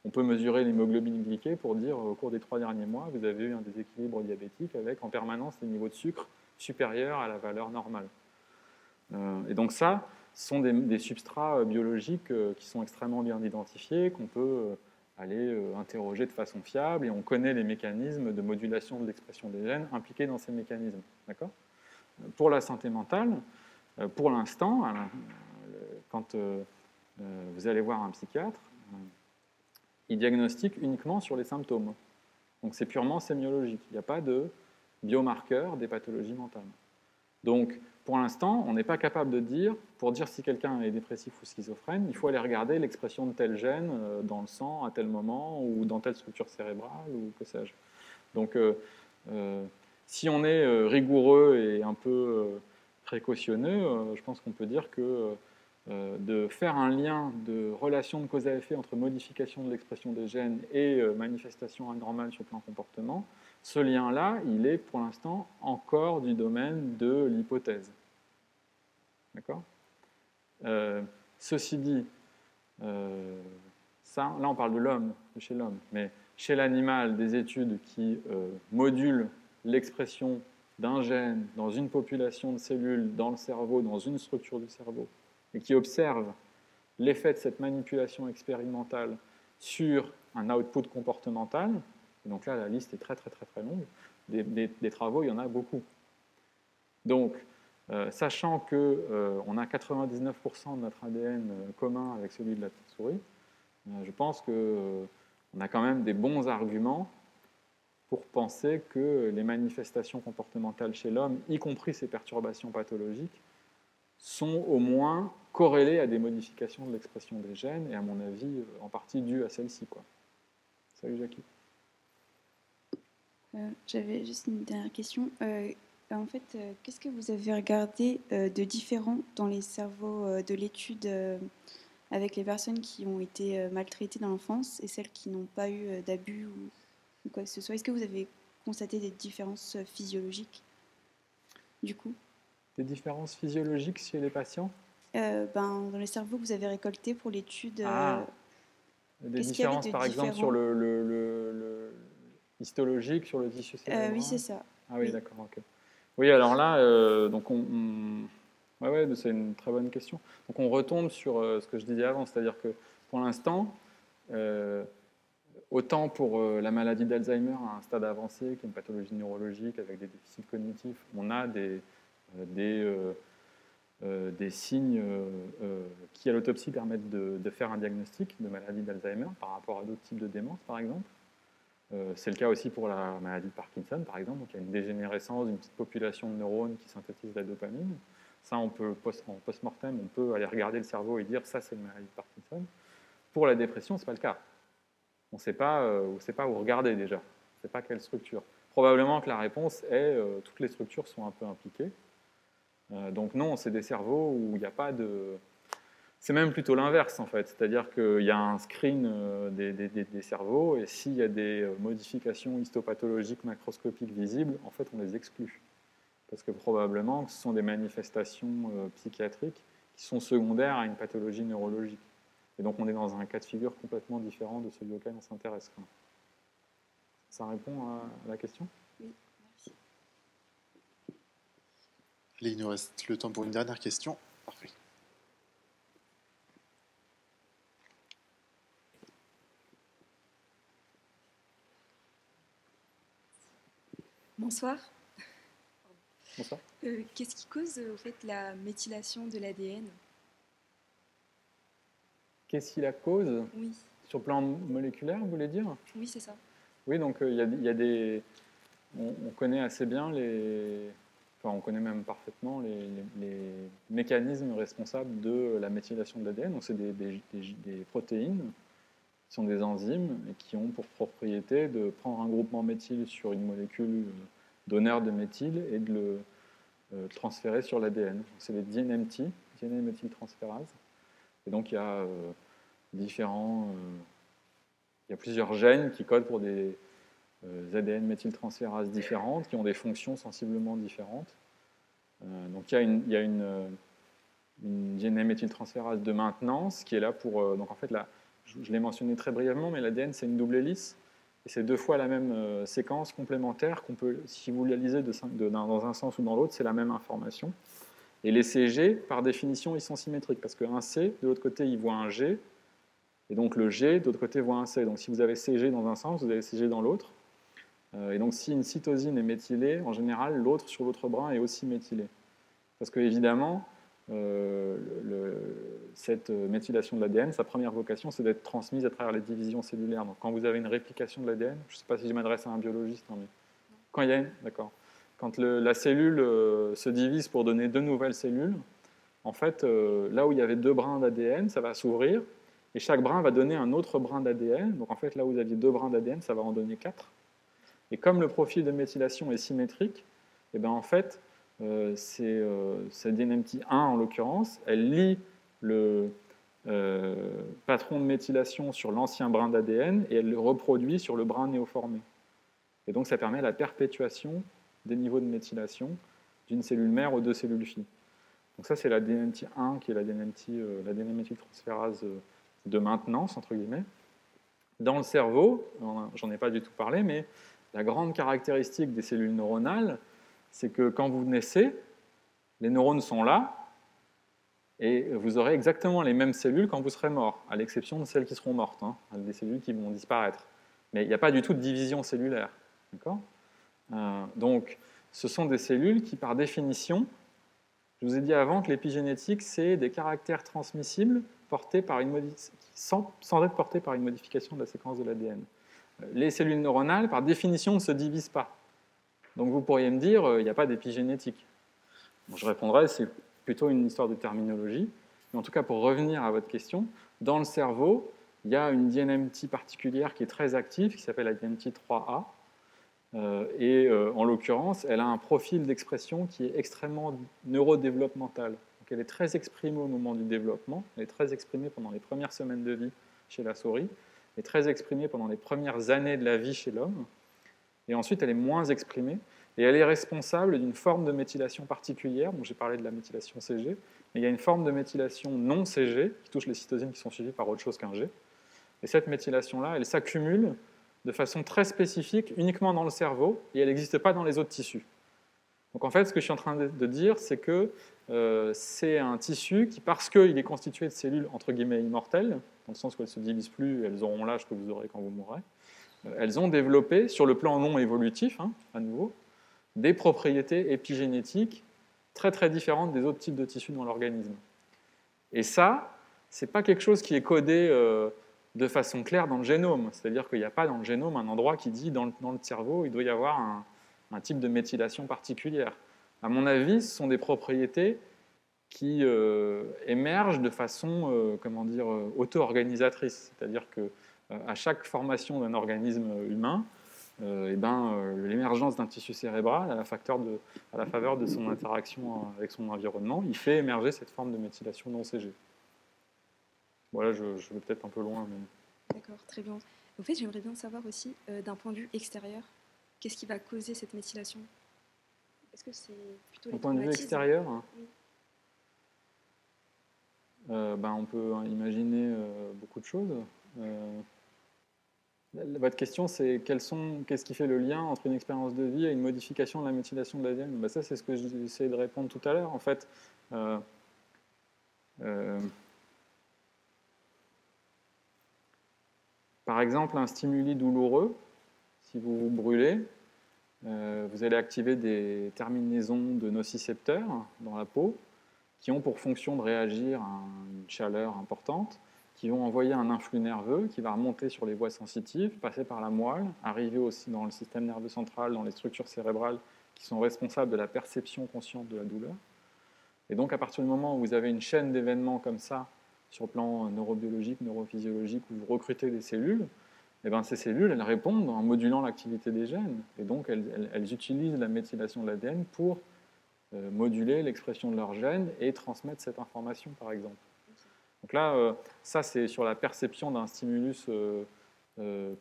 On peut mesurer l'hémoglobine glyquée pour dire au cours des trois derniers mois, vous avez eu un déséquilibre diabétique avec en permanence des niveaux de sucre supérieurs à la valeur normale. et donc ça, ce sont des, substrats biologiques qui sont extrêmement bien identifiés, qu'on peut aller euh, interroger de façon fiable et on connaît les mécanismes de modulation de l'expression des gènes impliqués dans ces mécanismes. Pour la santé mentale, euh, pour l'instant, quand euh, vous allez voir un psychiatre, il diagnostique uniquement sur les symptômes. Donc c'est purement sémiologique. Il n'y a pas de biomarqueur des pathologies mentales. Donc pour l'instant, on n'est pas capable de dire, pour dire si quelqu'un est dépressif ou schizophrène, il faut aller regarder l'expression de tel gène euh, dans le sang à tel moment ou dans telle structure cérébrale ou que sais-je. Donc, euh, euh, si on est rigoureux et un peu précautionneux, je pense qu'on peut dire que de faire un lien de relation de cause à effet entre modification de l'expression des gènes et manifestation anormale sur le plan comportement, ce lien-là, il est pour l'instant encore du domaine de l'hypothèse. D'accord? Euh, Ceci dit, euh, ça, là on parle de l'homme, chez l'homme, mais chez l'animal, des études qui euh, modulent l'expression d'un gène dans une population de cellules dans le cerveau, dans une structure du cerveau, et qui observent l'effet de cette manipulation expérimentale sur un output comportemental, donc là, la liste est très très très très longue. Des, travaux, il y en a beaucoup. Donc, euh, sachant qu'on euh, a 99% de notre ADN euh, commun avec celui de la petite souris, je pense qu'on a quand même des bons arguments pour penser que les manifestations comportementales chez l'homme, y compris ces perturbations pathologiques, sont au moins corrélées à des modifications de l'expression des gènes et à mon avis en partie dues à celles-ci. Salut Jackie.
Euh, j'avais juste une dernière question. Euh, en fait, euh, qu'est-ce que vous avez regardé de différent dans les cerveaux de l'étude avec les personnes qui ont été maltraitées dans l'enfance et celles qui n'ont pas eu d'abus ou, quoi que ce soit? Est-ce que vous avez constaté des différences physiologiques du coup?
Des différences physiologiques chez les patients?
Ben, Dans les cerveaux que vous avez récoltés pour l'étude.
Ah. Des différences, par exemple, sur le, histologique sur le tissu cérébral
euh, Oui, c'est ça.
Ah oui, d'accord. ok. Oui, alors là, euh, donc on, Ouais, ouais, c'est une très bonne question. Donc on retombe sur euh, ce que je disais avant, c'est-à-dire que pour l'instant, autant pour la maladie d'Alzheimer à un stade avancé, qui est une pathologie neurologique avec des déficits cognitifs, on a des, des, des signes qui à l'autopsie permettent de, de, faire un diagnostic de maladie d'Alzheimer par rapport à d'autres types de démence, par exemple. Euh, c'est le cas aussi pour la maladie de Parkinson, par exemple. Donc, il y a une dégénérescence d'une petite population de neurones qui synthétisent la dopamine. Ça, on peut, en post-mortem, on peut aller regarder le cerveau et dire ça, c'est une maladie de Parkinson. Pour la dépression, ce n'est pas le cas. On ne sait pas, euh, sait pas où regarder déjà. On ne sait pas quelle structure. Probablement que la réponse est euh, toutes les structures sont un peu impliquées. donc non, c'est des cerveaux où il n'y a pas de, c'est même plutôt l'inverse en fait, c'est-à-dire qu'il y a un screen euh, des, cerveaux et s'il y a des euh, modifications histopathologiques macroscopiques visibles, en fait on les exclut. Parce que probablement ce sont des manifestations euh, psychiatriques qui sont secondaires à une pathologie neurologique. Et donc on est dans un cas de figure complètement différent de celui auquel on s'intéresse. Ça répond à la question?
Oui, merci.
Allez, il nous reste le temps pour une dernière question. Parfait.
Bonsoir.
Bonsoir.
Euh, qu'est-ce qui cause au fait la méthylation de l'ADN
Qu'est-ce qui la cause?
Oui.
Sur le plan moléculaire, vous voulez dire?
Oui, c'est ça.
Oui, donc euh, il y, a des. On, connaît assez bien les. Enfin, on connaît même parfaitement les, mécanismes responsables de la méthylation de l'ADN. Donc, c'est des, des, protéines sont des enzymes et qui ont pour propriété de prendre un groupement méthyle sur une molécule euh, donneur de méthyle et de le euh, transférer sur l'ADN. C'est les DNMT, DNA méthyltransférase. Et donc il y a euh, différents, il y a plusieurs gènes qui codent pour des ADN méthyltransférases différentes, qui ont des fonctions sensiblement différentes. donc il y a une, il y a de maintenance qui est là pour. donc en fait, là, je, l'ai mentionné très brièvement, mais l'ADN c'est une double hélice et c'est deux fois la même euh, séquence complémentaire qu'on peut, si vous la lisez dans un sens ou dans l'autre, c'est la même information. Et les CG, par définition, ils sont symétriques parce qu'un C, de l'autre côté, il voit un G, et donc le G, de l'autre côté, voit un C. Donc si vous avez CG dans un sens, vous avez CG dans l'autre. Euh, et donc si une cytosine est méthylée, en général, l'autre sur l'autre brin est aussi méthylé. Parce que évidemment, euh, cette euh, méthylation de l'ADN, sa première vocation, c'est d'être transmise à travers les divisions cellulaires. Donc quand vous avez une réplication de l'ADN, je ne sais pas si je m'adresse à un biologiste, hein, mais quand il y a d'accord. Quand la cellule euh, se divise pour donner deux nouvelles cellules, en fait, là où il y avait deux brins d'ADN, ça va s'ouvrir, et chaque brin va donner un autre brin d'ADN. Donc en fait, là où vous aviez deux brins d'ADN, ça va en donner quatre. Et comme le profil de méthylation est symétrique, et ben en fait, c'est euh, cette DNMT1 en l'occurrence, elle lie le euh, patron de méthylation sur l'ancien brin d'ADN et elle le reproduit sur le brin néoformé. Et donc ça permet la perpétuation des niveaux de méthylation d'une cellule mère aux deux cellules filles. Donc ça c'est la DNMT1 qui est la DNMT, euh, la DNMT-transférase euh, de maintenance entre guillemets. Dans le cerveau, j'en ai pas du tout parlé, mais la grande caractéristique des cellules neuronales, c'est que quand vous naissez, les neurones sont là, et vous aurez exactement les mêmes cellules quand vous serez mort, à l'exception de celles qui seront mortes, hein, des cellules qui vont disparaître. Mais il n'y a pas du tout de division cellulaire. Euh, donc, ce sont des cellules qui, par définition, je vous ai dit avant que l'épigénétique, c'est des caractères transmissibles sans, sans être portés par une modification de la séquence de l'ADN. Les cellules neuronales, par définition, ne se divisent pas. Donc vous pourriez me dire, euh, il n'y a pas d'épigénétique. Je répondrai, c'est plutôt une histoire de terminologie. Mais en tout cas, pour revenir à votre question, dans le cerveau, il y a une DNMT particulière qui est très active, qui s'appelle la DNMT3A. Euh, et euh, en l'occurrence, elle a un profil d'expression qui est extrêmement neurodéveloppemental. Donc elle est très exprimée au moment du développement, elle est très exprimée pendant les premières semaines de vie chez la souris, elle est très exprimée pendant les premières années de la vie chez l'homme, et ensuite elle est moins exprimée, et elle est responsable d'une forme de méthylation particulière, donc j'ai parlé de la méthylation CG, mais il y a une forme de méthylation non CG qui touche les cytosines qui sont suivies par autre chose qu'un G, et cette méthylation-là, elle s'accumule de façon très spécifique uniquement dans le cerveau, et elle n'existe pas dans les autres tissus. Donc en fait, ce que je suis en train de dire, c'est que euh, c'est un tissu qui, parce qu'il est constitué de cellules entre guillemets immortelles, dans le sens où elles se divisent plus, elles auront l'âge que vous aurez quand vous mourrez, elles ont développé, sur le plan non évolutif, hein, à nouveau, des propriétés épigénétiques très très différentes des autres types de tissus dans l'organisme. Et ça, c'est pas quelque chose qui est codé euh, de façon claire dans le génome. C'est-à-dire qu'il n'y a pas dans le génome un endroit qui dit dans le, cerveau, il doit y avoir un, type de méthylation particulière. À mon avis, ce sont des propriétés qui euh, émergent de façon, euh, comment dire, auto-organisatrice. C'est-à-dire que à chaque formation d'un organisme humain, euh, eh ben, euh, l'émergence d'un tissu cérébral, à la, facteur de- à la faveur de son interaction euh, avec son environnement, il fait émerger cette forme de méthylation non CG. Voilà, je, je vais peut-être un peu loin, mais
D'accord, très bien. En fait, j'aimerais bien savoir aussi, euh, d'un point de vue extérieur, qu'est-ce qui va causer cette méthylation? Est-ce que c'est plutôt les
point de vue extérieur, hein,
Oui.
euh, ben, on peut imaginer euh, beaucoup de choses. La- votre question, c'est qu'est-ce qui fait le lien entre une expérience de vie et une modification de la méthylation de l'ADN ben, Ça, c'est ce que j'ai essayé de répondre tout à l'heure. En fait, euh, euh, par exemple, un stimuli douloureux, si vous vous brûlez, euh, vous allez activer des terminaisons de nocicepteurs dans la peau qui ont pour fonction de réagir à une chaleur importante, qui vont envoyer un influx nerveux qui va remonter sur les voies sensitives, passer par la moelle, arriver aussi dans le système nerveux central, dans les structures cérébrales qui sont responsables de la perception consciente de la douleur. Et donc à partir du moment où vous avez une chaîne d'événements comme ça, sur le plan neurobiologique, neurophysiologique, où vous recrutez des cellules, eh ben, ces cellules, elles répondent en modulant l'activité des gènes. Et donc, elles, elles- elles utilisent la méthylation de l'ADN pour euh, moduler l'expression de leurs gènes et transmettre cette information, par exemple. Donc là, euh, ça, c'est sur la perception d'un stimulus euh, euh,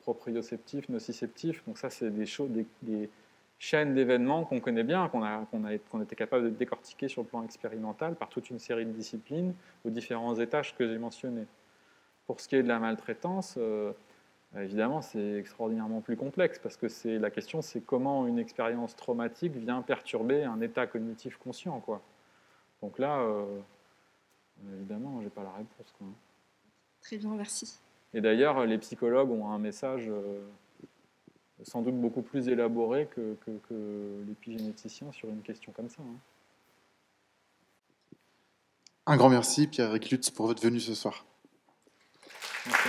proprioceptif, nociceptif. Donc ça, c'est des, des, des chaîne d'événements qu'on connaît bien, qu'on a, était capable de décortiquer sur le plan expérimental par toute une série de disciplines aux différents étages que j'ai mentionnés. Pour ce qui est de la maltraitance, euh, évidemment, c'est extraordinairement plus complexe parce que la question, c'est comment une expérience traumatique vient perturber un état cognitif conscient. Donc là, évidemment, j'ai pas la réponse. Quoi.
Très bien, merci.
Et d'ailleurs, les psychologues ont un message euh, sans doute beaucoup plus élaboré que, que, l'épigénéticien sur une question comme ça. Hein.
Un grand merci, Pierre Reclutz, pour votre venue ce soir.
Merci.